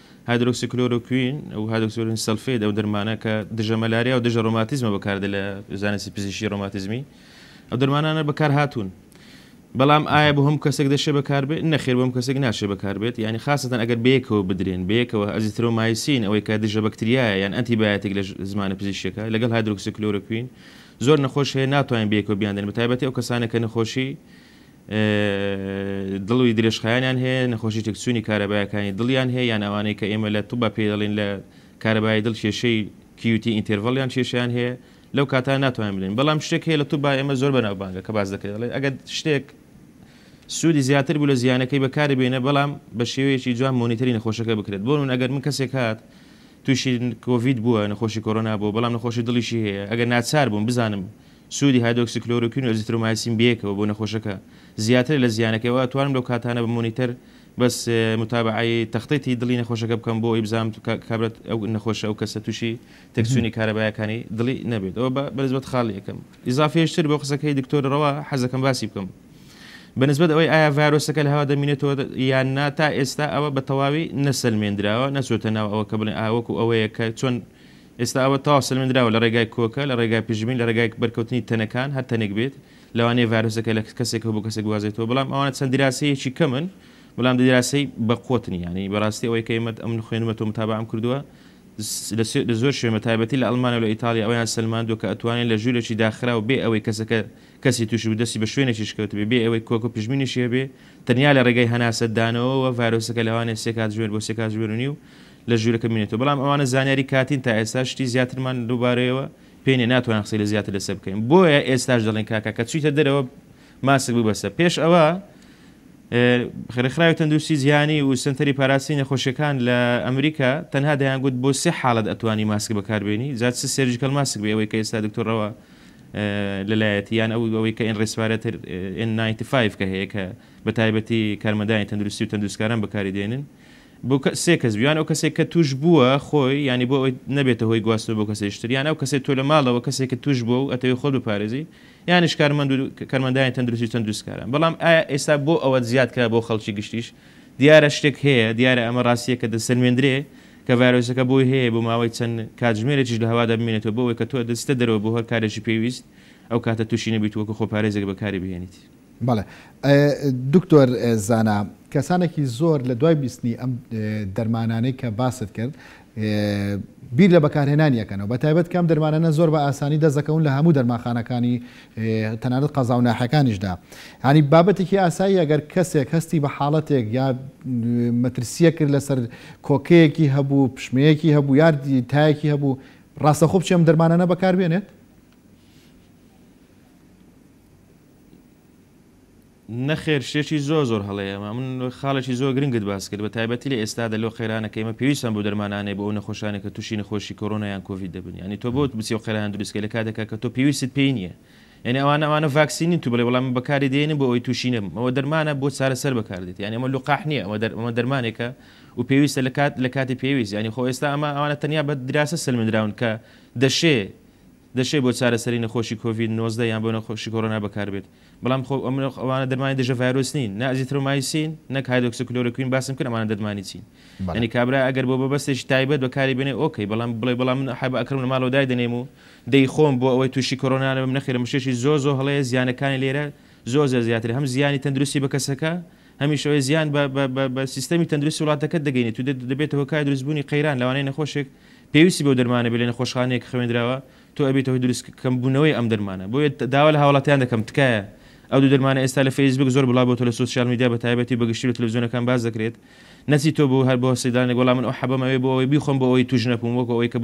هایدرۆکسیکلۆرۆکوین و هایدرۆکسیکلۆرۆکوین سەلفەیت ئەو دەرمانە کە دژە مەلاریا و دژە ڕۆماتیزمە بەکاردێت لە زانستی پزیشکی ڕۆماتیزمی ئەو دەرمانانە بەکارهاتوون بەڵام ئایا بۆ هەموو کەسێک دەشێ بەکاربێت نەخێر بۆ هەموو کەسێک ناشێ بەکاربێت یانی خاستەن ئەگەر بەیەکەوە بدرێن بەیەکەوە ئەزیترۆمایسین ئەوەی کە دژە بەکتریایە یان ئەنتی بایۆتیک لە زمانە پزیشکیەکە لەگەڵ هایدرۆکسیکلۆرۆکوین زۆر نەخۆش هەیە ناتوانین بەیەکەوە بیاندرێن بەتایبەتی ئەو کەسانێک کە نەخۆشی دڵی درێژخایەنیان هەیە، نەخۆشی تێکچوونی کارەبایەکانی دڵیان هەیە، یان ئەوانەی کە ئێمە لە طوبا پێی دەڵێین لە کارەبای دڵ کێشەی QT interval یان کێشەیان هەیە، لەو کاتە ناتوانین بڵێین. بەڵام شتێک هەیە لە طوبا ئێمە زۆر بەناوبانگە کە باس دەکرێت دەڵێت ئەگەر شتێک سوودی زیاتر بوو لە زیانەکەی بەکاری بێنە بەڵام بە شێوەیەکی جوان مۆنیتەری نەخۆشەکە بکرێت بۆ نموونە ئەگەر من کەسێک هات تووشی کۆڤید بووە نەخۆشی کۆرۆنا بووە بەڵام نەخۆشی دڵیشی هەیە ئەگەر ناچار بووم بزانم سوودی هایدۆکسیکلۆرۆکوین و ئەزیترۆمایسین بەیەکەوە بۆ نەخۆشەکە زیاترە لە زیانەکەی ئەوا توانم لەو کاتانە بە مۆنیتەر بەس متابەعەی تەختەتی دڵی نەخۆشەکە بکەم بۆ ئەوەی بزانم کابرات ئەو نەخۆشە ئەو کەسە توشی تێکچونی کارەبایەکانی دڵی نەبێت ئەوە بە بەنسبەت خاڵی یەکەم ئیزافیش تر بۆ قسەکەی دکتۆر ڕەوا حەزەکەم باسی بکەم بەنسبەت ئەوەی ئایا ڤایرۆسەکە لە هەوا دەمینێتەوە یان نا تا ئێستا ئەوە بە تەواوی نەسەلمێندراوە نەچۆتە ناو ئەوە کە بڵێن ئاوەکو ئەوەیە کە چۆن ئێستا ئەوە تەواو سەلمێندراوە لە ڕێگای کۆکە، لە ڕێگای پشتبین، لە ڕێگای بەرکەوتنی تەنەکان، هەر تەنێک بێت، لەوانەیە ڤایرۆسەکە لە کەسێکەوە بۆ کەسێک بگوازرێتەوە، بەڵام ئەوانە چەند دیراسەیەکی کەمن، بەڵام دیراسەی بە قوتن، یانی بەڕاستی ئەوەی کە ئێمە ئەمن خوێندمەتەوە متابەعەم کردووە لە زۆر شوێن بە تایبەتی لە ئەڵمانیا و لە ئیتاڵیا ئەوەیان سەلماندووە کە ئەتوانێت لە ژوورێکی داخراو بێ ئەوەی کەسەکە کەسی تووشی بوو دەستی بە شوێنێکیش کەوتبێ بێ ئەوەی کۆک و پژمینیشی هەبێ تەنیا لە ڕێگەی هەناسەدانەوەوە ڤایرۆسەکە لەوانێ سێ کاتژمێر بۆ سێ کاتژمێر و نیو لە ژوورەکە بمێنێتەوە، بەڵام ئەوانە زانیاری کاتین تا ئێستا شتی زیاترمان لەو بارەیەوە پێ نیە، ناتوانن قسەی لە زیاتر لەسەر بکەین، بۆیە ئێستاش دەڵێین کاکە کە چویتە دەرەوە ماسک ببەسە، پێش ئەوە ڕێکخراوی تەندروستی جیهانی و سەنتەری پاراستنی نەخۆشیەکان لە ئەمریکا تەنها دەیانگوت بۆ سێ حاڵەت ئەتوانی ماسک بەکاربێنی جا چ سێرجیکەڵ ماسک بێ ئەوەی کە ئێستا دکتۆرەوە لەلایەتی یان ئەو ئەوەی کە ئین ڕێسپارەتر N95 کە هەیە کە بە تایبەتی کارمەندانی تەندروستی و تەندروستکاران بەکاری دێنن بۆ سێ کەس بیوان ئەو کەسێک کە توش بووە خۆی یانی بۆ ئەوەی نەبێتە هۆی گواستنەوە بۆ کەسێش تر یان ئەو کەسێ تۆ لە ماڵەوە کەسێکە توش بووە و ئەتەوێ خۆت بپارێزی یانیش کارمەند و کارمەندانی تەندروستی چەند دروستکاران بەڵام ئایا ئێستا بۆ ئەوە زیاد کرا بۆ خەڵکی گشتیش دیارە شتێک هەیە دیارە ئەمە ڕاستییەکە دەسەلمێندرێ کە ڤایرۆسەکە بۆی هەیە بۆ ماوەی چەند کاتژمێرێکیش لە هەوادا بمێنێتەوە بۆ ئەوەی کە تۆ دەچیتە دەرەوە بۆ هەر کارێکی پێویست ئەو کاتە توشی نەبیت وەکو خۆپارێزێک بەکاری بهێنیت. بەڵێ دکتۆر زانا کەسانێکی زۆر لە دوای بیستنی ئەم دەرمانانەی کە باست کرد بیر لە بەکارهێنانیەکەنەوە بە تایبەت کەم دەرمانانە زۆر بە ئاسانی دەزەکەون لە هەموو دەرماخانەکانی تەنانەت قەزا و ناحەکانیشدا هەنی بابەتێکی ئاسایی ئەگەر کەسێک هەستی بە حاڵەتێک یا مەترسیە کرد لەسەر کۆکەیەکی هەبوو پشمەیەکی هەبوو یاردی تایەکی هەبوو ڕاستەخۆ بچێم دەرمانانە بەکاربێنێت نەخێر شتێکی زۆر زۆر هەڵەیە ئەمە. من خاڵێکی زۆر گرنگت باس کرد، بەتایبەتی لە ئێستادا لەو قەیرانە کە ئێمە پێویستمان بەو دەرمانانەیە بۆ ئەو نەخۆشانەی کە تووشی نەخۆشی کۆرۆنا یان کۆڤید دەبن. یانی تۆ بۆت بچی ئەو قەیرانە دروست کەی لە کاتێکا کە تۆ پێویستت پێی نییە. یانی ئەوانە ئەوانە ڤاکسین نین تو بڵێی وەڵا من بەکاری دەهێنم بۆ ئەوەی تووشی نەبم. ئەوە دەرمانە بۆ چارەسەر بەکار دێت. یانی ئەمە لقاح نییە ئەمە دەر ئەمە دەرمانێکە و پێویستە لە کات لە کاتی پێویست. یانی خۆ ئێستا ئەمە ئەوانە تەنیا بە دراسە سەلمێندراون کە دەشێ دەشێ بۆ چارەسەری نەخۆشی کۆڤید نۆزدە یان بۆ نەخۆشی کۆرۆنا بەکاربێت، بەڵام خۆ ئەوانە دەرمانی دژە ڤایرۆس نین، نە ئەزیترۆمایسین، نەک هایدرۆکسیکلۆرۆکوین باسم کرد ئەمانە دەرمانی چین. یانی کابرا ئەگەر بۆ مەبەستێکی تایبەت بەکاری بێنێ ئۆکەی، بەڵام بڵێ بەڵام من ئەحەبە ئەکرم لە ماڵەوە دایدەنێم و دەیخۆم بۆ ئەوەی توشی کۆرۆنا نەبم نەخێر ئەمە شتێکی زۆر زۆر هەڵەیە زیانەکانی لێرە زۆر زۆر زیاترە هەم زیانی تەندروستی بە کەسەکە هەمیش ئەوەی زیان بە سیستەمی تەندروستی وڵاتەکەت دەگەینێت و دەبێتە هۆکاری دروستبوونی قەیران لەوانەیە نەخۆشێک پێویستی بەو دەرمانە بێت لە نەخۆشخانەیەک کە خوێندراوە تۆ ئەبیتە هۆی دروست کەم بونەوەی ئەم دەرمانە بۆیە داوا لە هاوڵاتیان دەکەم تکایە ئەو دوو دەرمانە ئێستا لە فەیس بوک زۆر بڵاو بۆتەوە لە سۆسیال میدیا بە تایبەتی و بە گشتی لە تلوزیۆنەکان باس دەکرێت نەچی تۆ بۆ هەر بۆ سیدانێک وەڵا من ئەو حەبەم ئەوێ بۆ ئەوەی بیخۆم بۆ ئەوەی توش نەبوم وەک ئەوەی کە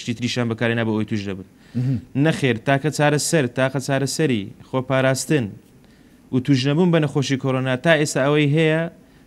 شتی تریشان بەکارێ نابە ئەوەی توش دەبن نەخێر تاکە چارە سەر تاقە چارە سەری خۆ پاراستن و توش نەبوم بە نەخۆشی کۆرۆنا تا ئێستا ئەوەی هەیە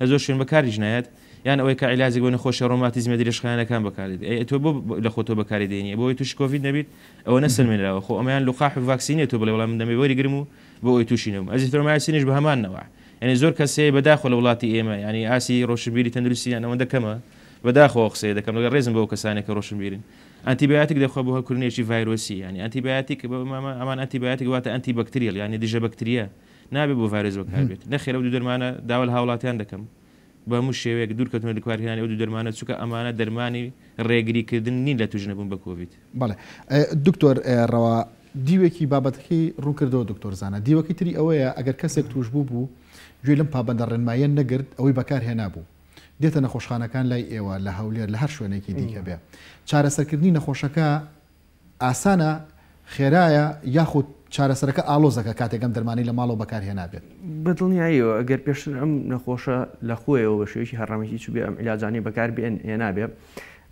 لە زۆر شوێن بەکاریش نایەت یان ئەوەی کە عیلاجێک بۆ نەخۆشیە ڕۆماتیزمە درێژخایەنەکان بەکاردێت ئەی تۆ بۆ لە خۆتۆ بەکاری دێنی بۆ ئەوەی تووشی کۆڤید نەبیت ئەوە نەسەلمێنراوە خۆ ئەمەیان لقاح و ڤاکسینە تۆ بڵێ وەڵا من دەمەوێ وەریگرم و بۆ ئەوەی تووشی نەبم ئەزیثرۆمایسینیش بە هەمان نەوع یانی زۆر کەس هەیە بەداخەوە لە وڵاتی ئێمە یانی ئاستی ڕۆشنبیری تەندروستییان ئەوەندە کەمە بەداخەوە قسەی دەکەم لەگەڵ ڕێزم بۆ ئەو کەسانێک کە ڕۆشنبیرن ئەنتیبیاتیک دەخوا بۆ هەڵکردنێکی ڤایرۆسی یانی ئەنتیبیاتیک بە ئەمان ئەنتیبیاتیک واتە ئەنتی بەکتریل یانی دژە بەکتریە نابێت بۆ ڤایرۆس بەکار بێت. نەخێر ئەو دوو دەرمانە داوا لە هاوڵاتیان دەکەم بە هەموو شێوەیەک دوور کەوتنەوە لە کارهێنانی ئەو دوو دەرمانە چونکە ئەمانە دەرمانی ڕێگری کردن نین لە تووش نەبوون بە کۆڤید. بەڵێ دکتۆر ڕەوا دیوێکی بابەتەکەی ڕوون کردەوە دکتۆر زانا، دیوەکەی تری ئەوەیە ئەگەر کەسێک تووش بووبوو گوێ لەم پابەندە ڕێنماییە نەگرت ئەوەی بەکار هێنابوو دێتە نەخۆشخانەکان لای ئێوە لە هەولێر لە هەر شوێنێکی دیکە بێ چارەسەرکردنی نەخۆشەکە ئاسانە، خێرایە یاخود چارەسەرەکە ئاڵۆزەکە کاتێک ئەم دەرمانەی لە ماڵەوە بەکارهێنابێت؟ بە دڵنیاییەوە ئەگەر پێشتر ئەم نەخۆشە لە خۆیەوە بە شێوەیەکی هەڕەمەکی چووبێ ئەم عیلاجانەی بەکارهێنابێ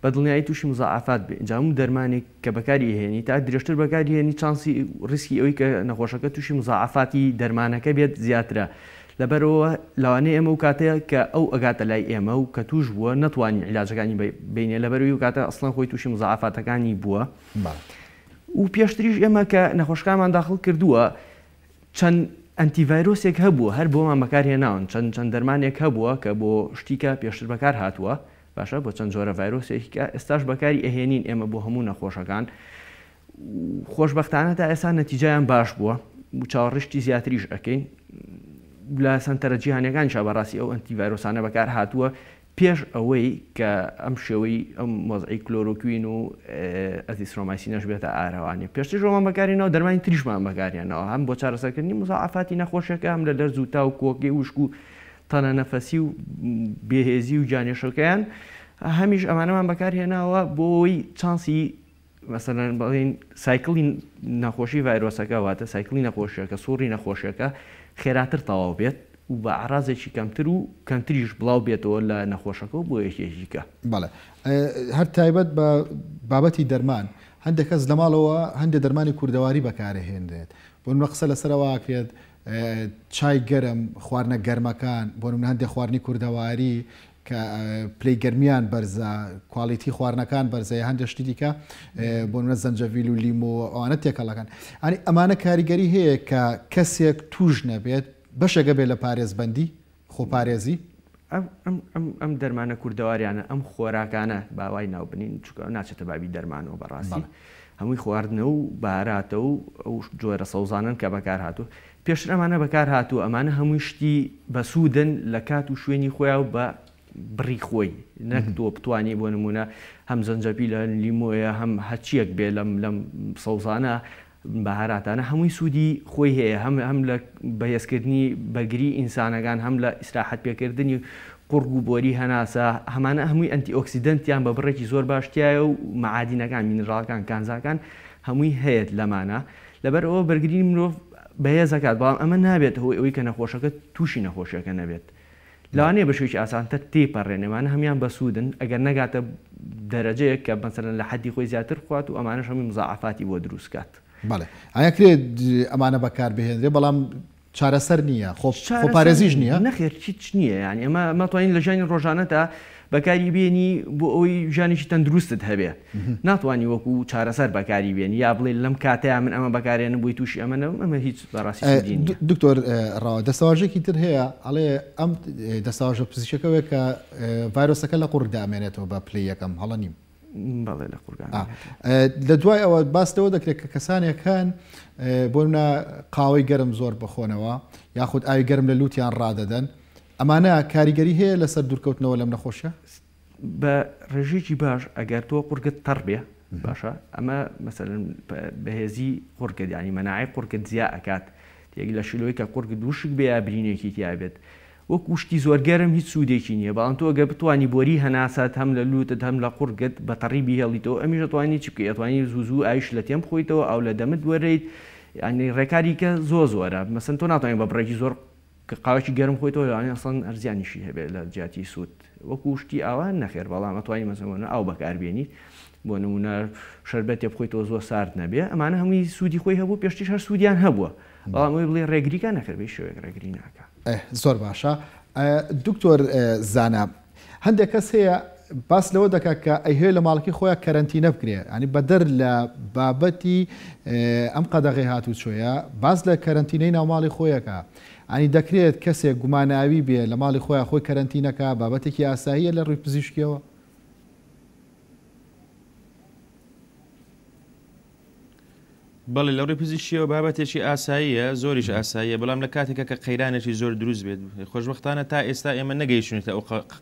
بە دڵنیایی تووشی مزاعەفات بێ ئینجا هەموو دەرمانێک کە بەکاریهێنی تا درێژتر بەکاریهێنی چانسی ڕیسکی ئەوەی کە نەخۆشەکە تووشی مزاعەفاتی دەرمانەکە بێت زیاترە لەبەرئەوە لەوانەیە ئێمە ئەو کاتە کە ئەو ئەگاتە لای ئێمە و کە تووش بووە نەتوانی عیلاجەکانی بینێ لەبەرئەوەی ئەو کاتە ئەسڵەن خۆی تووشی موزاعەفاتەکانی بووە و پێشتریش ئێمە کە نەخۆشەکانمان داخڵ کردووە چەند ئەنتی ڤایرۆسێک هەبووە هەر بۆمان بەکارهێناون چەند چەند دەرمانێک هەبووە کە بۆ شتی کە پێشتر بەکار هاتووە باشە بۆ چەند جۆرە ڤایرۆسێک کە ئێستاش بەکاری ئەهێنین ئێمە بۆ هەموو نەخۆشەکان خۆشبەختانە تا ئێستا نەتیجەیان باش بووە و چاوەڕێی شتی زیاتریش ئەکەین لە سەنتەرە جیهانیەکانیشا بەڕاستی ئەو ئەنتی ڤایرۆسانە بەکار هاتووە پێش ئەوەی کە ئەم شێوەی ئەم وەزعی کلۆرۆکوین و ئەزیسرۆمایسینەش بێتە ئارەوانی پێشتریش ئەومان بەکارهێناوە دەرمانی تریشمان بەکارهێناوە هەم بۆ چارەسەرکردنی مزەعەفاتی نەخۆشەکە هەم لە لەرز و تا و کۆکەی وشک و تەنە نەفەسی و بێهێزی و گیانێشەکەیان هەمیش ئەمانەمان بەکارهێناوە بۆی چانسی مەسەلەن بڵێین سایکڵی نەخۆشی ڤایرۆسەکە واتە سایکڵی نەخۆشیەکە سوڕی نەخۆشیەکە خێراتر تەواو بێت و بە ئەعرازێکی کەمتر و کەمتریش بڵاو بێتەوە لە نەخۆشەکە و بۆ یەکێکیکە. بەڵێ هەر تایبەت بە بابەتی دەرمان هەندێک کەس لە ماڵەوە هەندێک دەرمانی کوردەواری بەکارەهێنرێت بۆ نمە قسە لەسەرواکرێت چای گەرم خواردنە گەرمەکان بۆ نمە هەندێک خواردنی کوردەواری کە پلەی گەرمیان بەرزە کوالیتی خواردنەکان بەرزەیە هەندێک شتی دیکە بۆ منە زەنجەڤیل و لیمۆ ئەوانە تێکەڵەکەن ئەنی ئەمانە کاریگەری هەیە کە کەسێک توش نەبێت بەشێکە بێت لە پارێزبندی خۆپارێزی ئەم دەرمانە کوردەواریانە ئەم خۆراکانە باوای ناوبنین چکە ناچێتە بابی دەرمانەوە بەڕاستی هەمووی خواردنە و باراتە و ئەو جۆرە سەوزانن کە بەکار هاتوو پێشتر ئەمانە بەکار هاتووە، ئەمانە هەمووی شتی بەسوودن لە کات و شوێنی خۆیان و بە بڕی خۆی، نەک تۆ بتوانی بۆ نموونە هەم زەنجەبیلە، هەم لیمۆیە، هەم هەرچییەک بێ لەم لەم سەوزانە، بەهاراتانە هەمووی سوودی خۆی هەیە، هەم هەم لە بەهێزکردنی بەرگریی ئینسانەکان، هەم لە ئیسراحەت پێکردنی قوڕگ و بۆری هەناسە، هەمانە هەمووی ئەنتی ئۆکسیدەنتیان بە بڕێکی زۆر باش تیایە و مەعادینەکان، مینراڵەکان، کانزاکان هەمووی هەیەت لەمانە، لەبەر ئەوە بەرگریی مرۆڤ بەهێز ئەکات، بەڵام ئەمە نابێتە هۆی ئەوەی کە نەخۆشەکە تووشی نەخۆشییەکە نەبێت. لەوانەیە بە شێوەیەکی ئاسانتر تێیپەڕێنێ، ئەمانە هەموویان بەسوودن، ئەگەر نەگاتە دەرەجەیەک کە مەسەلەن لە حەدی خۆی زیاتر بخوات و ئەمانەش هەمووی مزاعەفاتی بۆ دروست کات. بەڵێ. ئایا کرێت ئەمانە بەکار بهێنرێ، بەڵام چارەسەر نییە، خۆ خۆپارێزیش نییە؟ نەخێر هیچ نییە یانی ئەمە ناتوانین لە ژیانی ڕۆژانەتا بەکاری بێنی بۆ ئەوەی ژیانێکی تەندروستت هەبێ ناتوانانی وەکو چارەسەر بەکاری بێنی یا بڵێ لەم کاتەیە من ئەمە بەکارێنم بۆی تووشی ئەمە نەبم ئەمە هیچ بەڕاستی سوودی نییە. دکتۆر ڕەوا دەستەواژەیەکی تر هەیە ئەڵێ ئەم دەستەواژە پزیشکەکە وێکە ڤایرۆسەکە لە قوڕگدا ئەمێنێتەوە بە پلەی یەکەم هەڵە نیم؟ بەڵێ لە قورگان ئەگاتێ. لە دوای ئەوە باس لەوە دەکرێت کە کەسانێک هەن بۆ نمونە قاوەی گەرم زۆر بخۆنەوە یاخود ئاوی گەرم لە لووتیان ڕادەدەن ئەمانە کاریگەری هەیە لەسەر دوورکەوتنەوە لەم نەخۆشە؟ بە ڕێژەیەکی باش ئەگەر تۆ قورگت تەڕ بێ باشە ئەمە مەسەلەن بەهێزی قورگت یانی مەناعەی قورگت زیا ئەکات یەک لە شیلۆی کە قورگت وشک بێ یا برینێکی تیا بێت وەک وشکی زۆر گەرم هیچ سوودێکی نییە، بەڵام تۆ گەر بتوانی بۆری هەناسەت هەم لە لووتت هەم لە قوڕگت بە تەڕی بیهێڵیتەوە ئەمیش ئەتوانی چی بکەیت ئەتوانی زوو زوو ئاویش لە تێم بخۆیتەوە ئاو لە دەمت وەرێیت یانی ڕێکاری کە زۆر زۆرە مەسەن تۆ ناتوانی بە بڕێکی زۆر قاوەکی گەرم بخۆیتەوە لەوانەیە ئەسڵەن هەرزیانیشی هەبێت لە جیاتی سوود وەکو وشکی ئاوا نەخێر بەڵام ئەتوانی مەسەن ئاو بەکار بێنیت بۆ نمونە شەربەتێ بخۆیتەوە زۆر سارد نەبێ ئەمانە هەمووی سوودی خۆی هەبوو پێشتیش هەر سوودیان هەبووە. بەڵام ئەوەی بڵێ ڕێگریکا نەکرد بەهیچ شێوەیەک ڕێگری ناکا. زۆر باشە دکتۆر زانا هەندێک کەس هەیە باس لەوە دەکات کە ئەیهەیە لە ماڵەکەی خۆیان کەرەنتینە بکرێ ئەنی بەدەر لە بابەتی ئەم قەدەغی هاتوو چۆیە باس لە کەرەنتینەی ناوماڵی خۆیەکە ئەنی دەکرێت کەسێک گوماناوی بێ لە ماڵی خۆیان خۆی کەرەنتینەکە بابەتێکی ئاساییە لە ڕووی پزیشکیەوە بەڵێ لە ڕووی پزیشکیەوە بابەتێکی ئاساییە زۆریش ئاساییە بەڵام لە کاتێکە کە قەیرانێکی زۆر دروست بێت خۆشببختانە تا ئێستا ئێمە نەگەیشتونێتە ئەو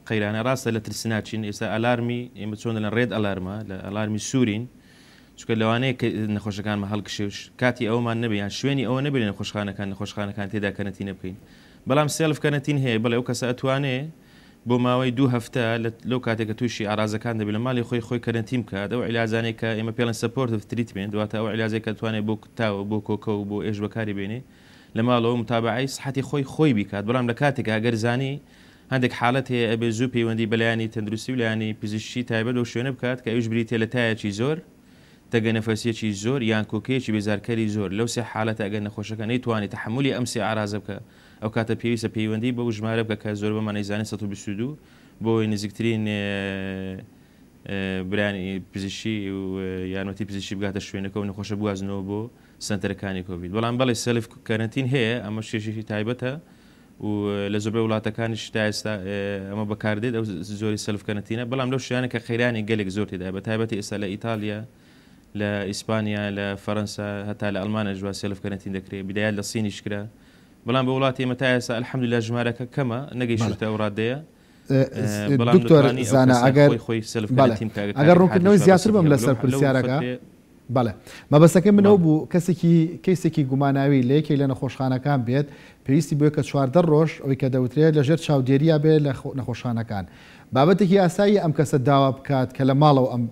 قەیرانە ڕاستە لە ترسناچین ئێستا ئەلارمی ئێمە چۆن لە ڕێت ئەلارمە لە ئەلارمی سوورین چکە لەوانەیە نەخۆشەکانمە هەڵکشێش کاتی ئەومان نەبیان شوێنی ئەوە نەبێن نەخۆشخانەکان نەخۆشخانەکان تێدا کەنەتینە بکەین بەڵام سێلف کەنەتین هەیە بڵێ ئەو کەسە ئەتوانێ بۆ ماوەی دوو هەفتە لە لەو کاتەی کە تووشی ئەعرازەکان دەبێت لە ماڵی خۆی خۆی کەرەنتین بکات ئەو عیلاجانەی کە ئێمە پێڵێن سەپۆرتڤ تریتمێنت واتە ئەو عیلاجەی کە توانێت بۆ کوتا و بۆ کۆکە و بۆ ئێش بەکاری بێنێ لە ماڵەوە متابەعەی سحەتی خۆی خۆی بیکات بەڵام لە کاتێکا گەر زانی هەندێک حالەت هەیە ئەبێ زوو پەیوەندی بە لایەنی تەندروستی و لایەنی پزیشکی تایبەت بەو شوێنە بکات کە ئەویش بریتیە لە تایەکی زۆر تەگە نەفەسیەکی زۆر یان کۆکەیەکی بێزارکەری زۆر لەو سێ حالەتە ئەگەر نەخۆشەکە نەیتوانی تەحەمولی ئەم سێ ئەعرازە بکا ئەوکاتە پێویستە پەیوەندی بەو ژمارە بکە کە زۆربەمان ئەیزانێت سەد و بیست و دوو بۆ نزیکترین برانی پزیشکی و یارمەتی پزیشکی بگاتە شوێنەکە و نەخۆشە بگوازنەوە بۆ سەنتەرەکانی کۆڤید بەڵام بەڵێ سێلف کەرەنتین هەیە ئەمە شێژێکی تایبەتە و لە زۆربەی وڵاتەکانیش تا ئێستا ئەمە بەکاردێت ئەو زۆری سەلف کەرەنتینە بەڵام لەو شوێنە کە قەیرانی گەلێک زۆر تێدا بە تایبەتی ئێستا لە ئیتالیا لە ئیسپانیا لە فەرەنسا هەتا لە ئەڵمانەش وا سێلف کەرەنتین دەکرێت بدایە لە سینیش کرا بەڵام بۆ وڵاتی ئێمە تا ئێستا الحمدللە ژمارەکە کەمە نەگەیشتووتە ئەو ڕادەیە. بەڵام دکتۆر زانا ئەگەر ئەگەر ڕوونکردنەوەی زیاتر بم لەسەر پرسیارەکە بەڵێ مەبەستەکەی منەوە بوو کەسێکی کەیسێکی گوماناوی لە یەکێک لە نەخۆشخانەکان بێت پێویستی بۆیە کە چواردە ڕۆژ ئەوی کە دەوترێت لەژێر چاودێریە بێت لە نەخۆشخانەکان بابەتێکی ئاسایی ئەم کەسە داوا بکات کە لە ماڵەوە ئەم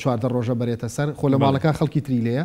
چواردە ڕۆژە بەرێتە سەر خۆ لە ماڵەکە خەڵکی تری لەیە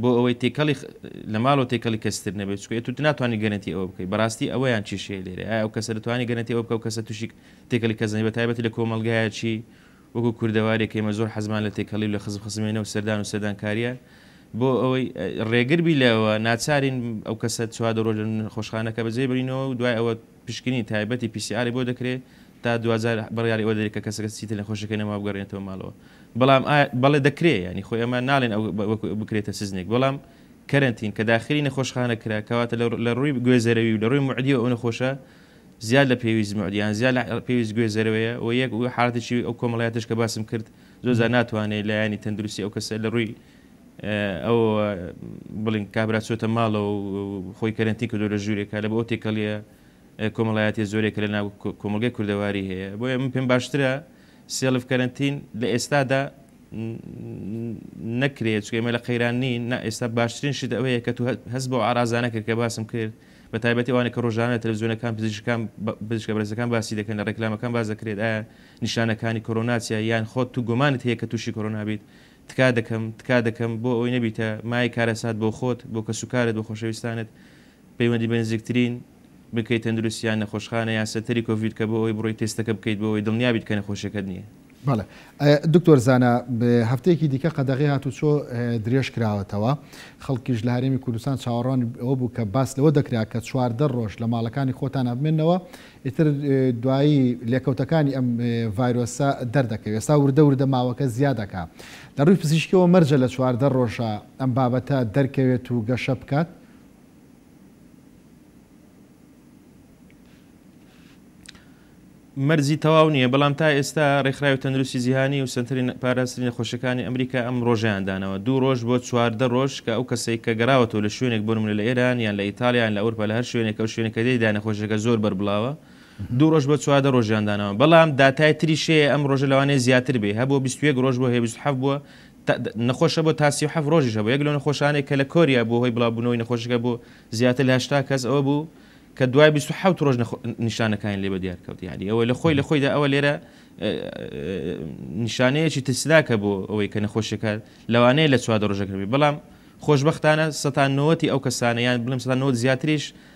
بۆ ئەوەی تێکەڵی لە ماڵەوە تێکەڵی کەس تر نەبێت چونکە ئێتر تو ناتوانی گەرەنتی ئەوە بکەی بەڕاستی ئەوە یان کیشەیە لێرە ئایا ئەو کەسە دەتوانێت گەرەنتی ئەوە بکا ئەو کەسە توشی تێکەڵی کەس نەبێت بە تایبەتی لە کۆمەڵگایەکی وەکو کوردەواری کە ئێمە زۆر حەزمان لە تێکەڵی و لە خزم خزمێنە و سەردان و سەردانکارییە بۆ ئەوەی ڕێگر بی لەوە ناچارین ئەو کەسە چوار دە ڕۆژ لە نەخۆشخانەکە بەجێی بەرینەوە و دوای ئەوە پشکنینی تایبەتی پی سی ئاری بۆ دەکرێت تا دواجار بڕیاری ئەوە دەدرێت کە کەسەکە چیتر لە خۆشیەکەی نەماوە بگەڕێنێتەوە ماڵەوە بەڵام ئایا بەڵێ دەکرێت یانی خۆ ئێمە ناڵێن ئەو وەکو بکرێتە سجنێک بەڵام کەرەنتین کە داخلی نەخۆشخانە کرا کەواتە لە ڕووی گوێزەرەوی و لە ڕووی معدیەوە ئەو نەخۆشە زیاد لە پێویست معدیان زیاد لە پێویست گوێزەرەوەیە و یەک و حالەتێکی ئەو کۆمەڵایەتش کە باسم کرد زۆر زار ناتوانێت لایەنی تەندروستی ئەو کەسە لە ڕووی ئەو بڵین کابرا چۆتە ماڵەوە خۆی کەرەنتی کردو لە ژوورێکە لە بۆ ئەو تێکەڵیە کۆمەڵایەتیە زۆرێکە لە ناو کۆمەڵگەی کوردەواری هەیە بۆیە من پێم باشترە سێڵف کەرەنتین لە ئێستادا نەکرێت چکە ئێمە لە قەیران نین نا ئێستا باشترین شت ئەوەیە کە تو هەست بۆ ئارازانە کرد کە باسم کرد بە تایبەتی ئەوانە کە ڕۆژانە تەلوزیۆنەکان پزیشکان بزیشکە بەرزەکان باسی دەکەن لە ڕێکلامەکان باز دەکرێت ئایا نیشانەکانی کۆرۆناچە یان خۆت تو گۆمانت هەیە کە تووشی کۆرۆنا بیت تکا دەکەم تکا دەکەم بۆ ئەوەی نەبیتە مای کارەسات بۆ خۆت بۆ کەسوکارت بۆ خۆشەویستانت پەیوەندی بە نزیکترین بنکەی تەندروستی یان نەخۆشخانە یان سەنتەری کۆڤید کە بۆ ئەوەی بڕۆی تێستەکە بکەیت بۆ ئەوەی دڵنیا بیت کە نەخۆشیەکەت نیە. بەڵێ دکتۆر زانا هەفتەیەکی دیکە قەدەغەی هاتوچۆ درێژ کراوەتەوە خەڵکیش لە هەرێمی کوردستان چاوەڕوانی ئەوە بوو کە باس لەوە دەکرا کە چواردە ڕۆژ لە ماڵەکانی خۆتان ئەبمێنەوە ئیتر دوایی لێکەوتەکانی ئەم ڤایرۆسە دەردەکەوێت ئێستا وردە وردە ماوەکە زیادەکە لە ڕووی پزیشکیەوە مەرجە لە چواردە ڕۆژە ئەم بابەتە دەرکەوێت و گەشە بکات مەرجی تەواو نییە بەڵام تا ئێستا ڕێکخراوی تەندروستی جیهانی و سنتری پاراستنی نەخۆشەکانی ئەمریکا ئەم ڕۆژیان دانەوە دوو ڕۆژ بۆ چواردە ڕۆژ کە ئەو کەسێک کە گەڕاوەتەوە لە شوێنێک بۆ نمونە لە ئێران یان لە ئیتالیان لە ئەورپا لە هەر شوێنێک ئەو شوێنەکە دێدا نەخۆشەکە زۆر بەربڵاوە دوو ڕۆژ بۆ چواردە ڕۆژیان دانەوە بەڵام داتای تری شەیە ئەم ڕۆژە لەوانەیە زیاتر بێ هەبوو 21 ڕۆژ بۆ هەیە 27 بووە نەخۆشە بۆ تا سی و حەفت رۆژیش هەبوو، یەک لەو نەخۆشانەی کە لە کۆریا بوو هۆی بڵاوبوونەوەی نەخۆشیەکە بۆ زیاتر لە هەشتا کەس ئەوە بوو کە دوای بیست و حەوت رۆژ نیشانەکانی لێ بەدیار کەوت یانی ئەوە لە خۆی لە خۆیدا ئەوە لێرە نیشانەیەکی ترسناکە بۆ ئەوەی کە نەخۆشیەکە لەوانەیە لە چواردە رۆژەکە بێت بەڵام خۆشبەختانە سەتا نەوەتی ئەو کەسانە یان بڵێم سەتا نەوەت زیاتریش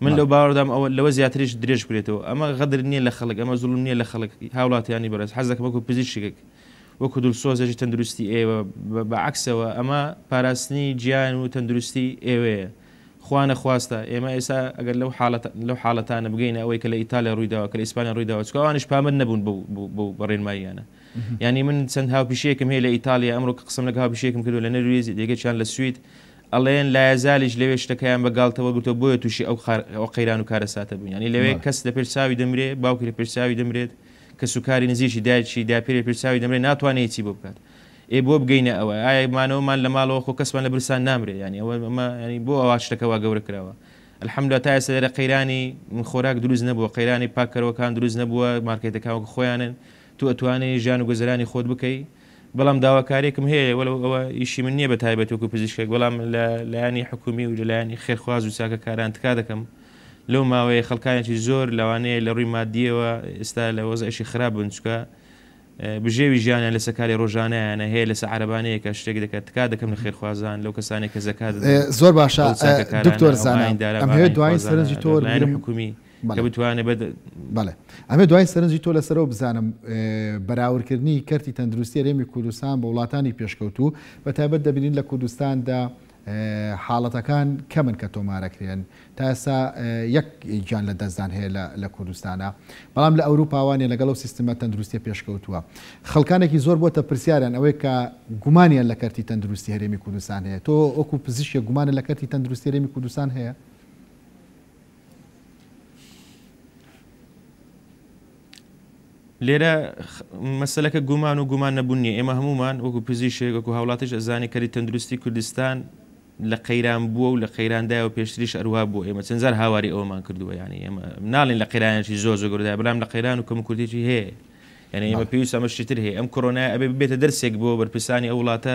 من لەو باوەڕدام ئەوە لەوە زیاتریش درێژ بکرێتەوە ئەمە غەدر نییە لە خەڵک ئەمە زوڵم نییە لە خەڵک هاوڵاتیانی بەرز حەز دەکەم وەکو پزیشکێک وەکو دڵسۆزێکی تەندروستی ئێوە بە عەکسەوە ئەمە پاراستنی گیان و تەندروستی ئێوەیە خوا نەخواستە ئێمە ئێستا ئەگەر لەو حاڵەت لەو حاڵەتانە بگەینە ئەوەی کە لە ئیتالیا ڕوویداوە کە لە ئیسپانیا ڕوویداوە چکە ئەوانیش پامەد نەبوون بەو بەو- بەو- بە ڕێنماییانە یعنی من چەند هاوپیشەیەکم هەیە لە ئیتالیا ئەمڕۆ کە قسەم لەگە هاوپیشەیەکم کردو لە نەرویج دێگەچیان لە سوید ئەڵێن لایەزالیش لەوێ شتەکەیان بە گاڵتە وەرگرتەوە بۆیە تووشی ئەو ئەو قەیران و کارەساتە بوون ینی لەوێ کەس لە پێش چاوی دەمرێ باوکی لە پێش چاوی دەمرێت کەس و کاری نزیکی دایکی داپێ لە پێش چاوی دەمرێ ناتوانێت چی بۆ بکات ئێ بۆ بگەینە ئەوە ئایا مانەوەمان لە ماڵەوە خۆ کەسمان لە برسان نامرێ ینی ئەوە ئەمە ینی بۆ ئەوە شتەکەەوە گەورە کراوە الحمدلله تا ئێستا لێرە قەیرانی خۆراک دروست نەبووە قەیرانی پاکەرەوەکان دروست نەبووە مارکێتەکان وەک خۆیانن تو ئەتوانێت ژیان و گوزەرانی خۆت بکەیت بەڵام داواکاریەکم هەیە وەلەو ئەوە ئیشی من نیە بە تایبەت وەکو پزیشکێک بەڵام لە لایەنی حکومی و لە لایەنی خێرخواز و چاکەکاران تکا دەکەم لەو ماوەیە خەڵکانێکی زۆر لەوانەیە لە ڕووی مادیەوە ئێستا لە وەزعێکی خراپ بن چکە بژێوی ژیانیان لەسە کاری ڕۆژانەیانە هەیە لەسە عربانەیەکە شتێک دەکات تکا دەکەم لە خێرخوازان لەو کەسانی کە زەکات زۆر باشە دکتۆر زانین دارا دوای سەرنجی تۆ حکومی کە بتوانێ بە بەڵێ ئەمە دوای سەرنجی تۆ لەسەرەوە بزانم بەراوردکردنی کەرتی تەندروستی هەرێمی کوردستان بە وڵاتانی پێشکەوتوو بە تایبەت دەبینین لە کوردستاندا حاڵەتەکان کەمن کە تۆمارەکرێن تا ئێستا یەک گیان لە دەستدان هەیە لە کوردستانە بەڵام لە ئەوروپاوانە لەگەڵ و سیستمە تەندروستی پێشکەوتووە خەڵکانێکی زۆر بۆتە پرسیارن ئەوەی کە گومانیان لە کەرتی تەندروستی هەرێمی کوردستان هەیە تۆ ئۆکو پزیشکە گومانە لە کەرتی تەندروستی هەرێمی کوردستان هەیە لێرە مەسلەکە گومان و گومان نەبوون نیە ئێمە هەمومان وەکو پزیشێکەکو هاوڵاتیش ئەزانانی کەری تەندروستی کوردستان لە قەیران بووە و لە قەیراندای و پێشتریش ئەروها بوو ئێمە چەندزار هاواری ئەومان کردووە ینی ئێمە ناڵین لە قەیرانێکی زۆ زۆگردا بەلام لە قەیران و کەم کوردێکی هەیە یعنی ئێمە پێویست ئەمەشتر هەیە ئەم کۆرۆنای ئەبێ بێتە دەرسێک بۆ بەرپرسانی ئەو وڵاتە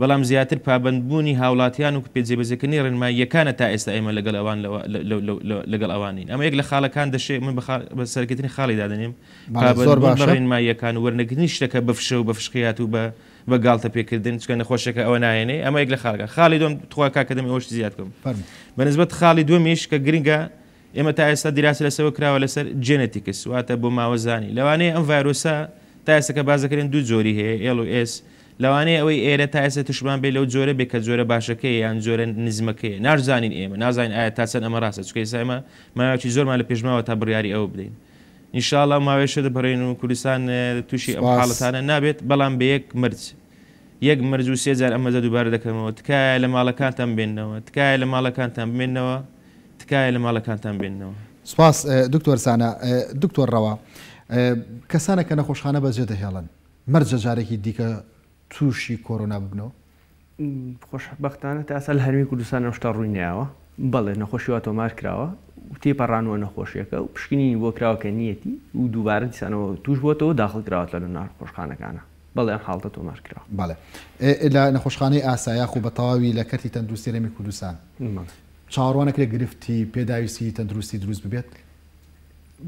بەڵام زیاتر پابەندبوونی هاوڵاتیان و پێ جێبەجێکردنی ڕێنماییەکانە تا ئێستا ئێمە لەگەڵ ئەوان لەگەڵ ئەوان نین ئەمە یەک لە خاڵەکان دەشێ من بە سەرکەتنی خاڵی دادەنێم پابەندبوون بە ڕێنماییەکان و وەرنەگرتنی شتەکە بە فشە و بە فشقیات و بە بە گاڵتە پێکردن چکە نەخۆشەکە ئەوە نایەنێ ئەمە یەک لە خاڵەکە خاڵی دوم تخوا کاکە دەم ئەوەش زیاد بکەم بەنسبەت خاڵی دومیش کە گرنگە ئێمە تا ئێستا دیراسی لەسەوە کراوە لەسەر جێنێتیکس واتە بۆ ماوەزانی لەوانەیە ئەم ڤایرۆسە تا ئێستەکە بازەکەێن دوو جۆری هەیە ئێڵ و ئێس لەوانەیە ئەوەی ئێرە تا ئێستا توشمان بێت لەو جۆرە بێت کە جۆرە باشەکەیە یان جۆرە نزمەکەیە ناشزانین ئێمە نازانین ئایا تا چەند ئەمە ڕاستە چونکە ئێستا ئێمە ماوەیەکی زۆرمان لە پێش ماوە تا بڕیاری ئەوە بدەین ان شاء اللە ماوەی شەدە بڕێن و کوردستان تووشی ئەم حاڵەتانە نابێت بەڵام بە یەک مرج یەک مرج و سێجار ئەمەزە دووبارە دەکەمەوە تکایە لە ماڵەکانتان بێنەوە تکایە لە ماڵەکانتان بمێنەوە تکایە لە ماڵەکانتان بێنەوە سپاس دکتۆر سانا دکتۆر ڕەوا کەسانە کە نەخۆشخانە بەجێ دەهێڵن مەرجە جارێکی دیکە تووشی کۆرۆنا ببنەوە؟ خۆشبەختانە تا ئێستا لە هەرێمی کوردستان ئەم شتە ڕووی نەیاوە. بەڵێ نەخۆشی وا تۆمار کراوە و تێپەڕانووە نەخۆشییەکە و پشکنینی بۆ کراوە کە نییەتی و دووبارە دیسانەوە تووش بووەتەوە و داخڵ کراوەتە لە نەخۆشخانەکانە. بەڵێ ئەم حاڵەتە تۆمار کراوە. بەڵێ. ئێ لە نەخۆشخانەی ئاسا یاخو بە تەواوی لە کەرتی تەندروستی هەرێمی کوردستان چاوەڕوان ئەکرێت گرفتی پێداویستی تەندروستی دروست ببێت؟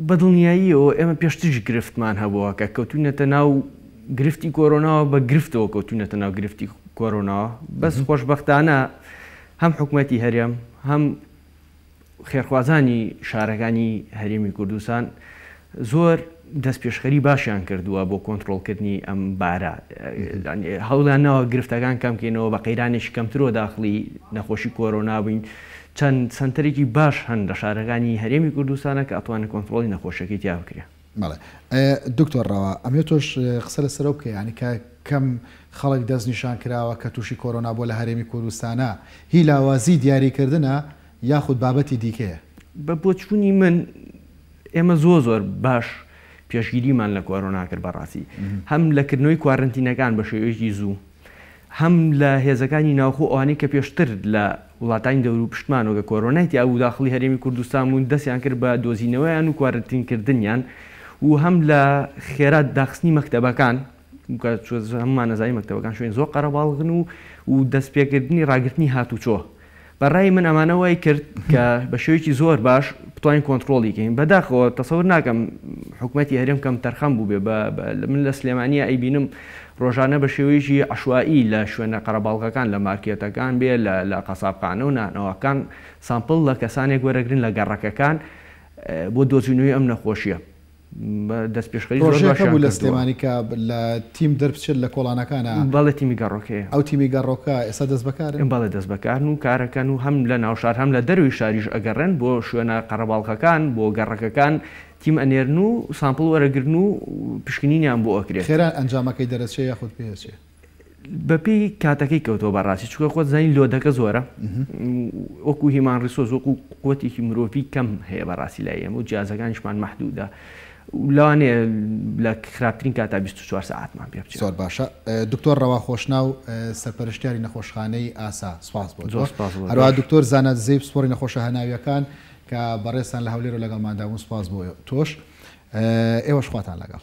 بە دڵنیاییەوە ئێمە پێشتریش گرفتمان هەبووە کە کەوتوینەتە ناو گرفتی کۆرۆناوە بە گرفتەوە کەوتوینەتە ناو گرفتی کۆرۆناوە بەس خۆشببختانە هەم حکوومەتتی هەرێم هەم خێرخوازانی شارەکانی هەرێمی کوردستان زۆر دەست پێشخەری باشیان کردووە بۆ کۆنتترۆلکردنی ئەم بارە هەوڵیان ناوە گرفتەکان کەمکەینەوە بە قەیرانێکی کەمترۆ داخلی نەخۆشی کۆرۆنا بووین چەند سەنتەرێکی باش هەن لە شارەکانی هەرێمی کوردستانا کە ئەتوانێ کۆنتڕۆڵی نەخۆشیەکەی تیا بکرێ. بەڵێ دکتۆر ڕەوا ئەمەوێ تۆش قسە لەسەرەوە بکەی یانی کە کەم خەڵک دەست نیشان کراوە کە تووشی کۆرۆنا بووە لە هەرێمی کوردستانا هی لاوازی دیاری کردنە یاخود بابەتی دیکەیە؟ بە بۆچوونی من ئێمە زۆر زۆر باش پێشگیریمان لە کۆرۆنا کرد بەڕاستی هەم لە کردنەوەی کوارەنتینەکان بە شێوەیەکی زوو هەم لە هێزەکانی ناوخۆ ئەوانەی کە پێشتر لە وڵاتانی دەوروپشتمان وەک کۆرۆنای تیابوو و داخڵی هەرێمی کوردستان بوون دەستیان کرد بە دۆزینەوەیان و کوارەنتین کردنیان و هەم لە خێرا داخستنی مەکتەبەکان هەموومان ئەزانین مەکتەبەکان شوێنی زۆر قەرەباڵغن و و دەست پێکردنی ڕاگرتنی هاتوچۆ بە ڕای من ئەمانە وای کرد کە بە شێوەیەکی زۆر باش بتوانین کۆنتڕۆڵی کەین بە داخەوە تەسەور ناکەم حکوومەتی هەرێم کەم تەرخەم بوو بێ بە من لە سلێمانیە ئەی بینم ڕۆژانە بە شێوەیەکی عشوایی لە شوێنە قەرەباڵغەکان لە مارکێتەکان بێ لە قەسابخانە و نانەواکان سامپڵ لە کەسانێک وەرەگرن لە گەڕەکەکان بۆ دۆزینەوەی ئەم نەخۆشیە. دەستپێشخەری زۆر باشیان کردووە. پرۆژەیەک هەبوو لە سلێمانی کە لە تیم دەربچێت لە کۆڵانەکانا. بەڵێ تیمی گەڕۆکەیە. ئەو تیمی گەڕۆکە ئێستا دەستبەکارن؟ بەڵێ دەستبەکارن و کارەکەن و هەم لە ناو شار هەم لە دەرەوەی شاریش ئەگەڕێن بۆ شوێنە قەرەباڵغەکان بۆ گەڕەکەکان تیم ئەنێرن و سامپڵ وەرەگرن و پشکنینیان بۆ ئەکرێت. خێرا ئەنجامەکەی دەرەچێ یاخود پێ ئەچێ؟ بەپێی کاتەکەی کەوتوە بەڕاستی چونکە خۆت زانی لۆدەکە زۆرە وەکو هیومان ڕیسۆرس وەکو قوتێکی مرۆڤی کەم هەیە بەڕاستی لای ئێمە و جیازەکانیشمان مەحدوودە لەوانەیە لە خراپترین کاتا 24 ساعتمان پێ بچێت زۆر باشە دکتۆر ڕەوا خۆشنا و سەرپەرشتیاری نەخۆشخانەی ئاسا سپاس بۆ زۆر سپاس بۆ هەروە دکتۆر زانە زەیب سپۆری نەخۆشە هەناویەکان کە بەڕێستان لە هەولێر و لەگەڵماندا بوون سپاس بۆ تۆش ئێوەش خواتان لەگەڵ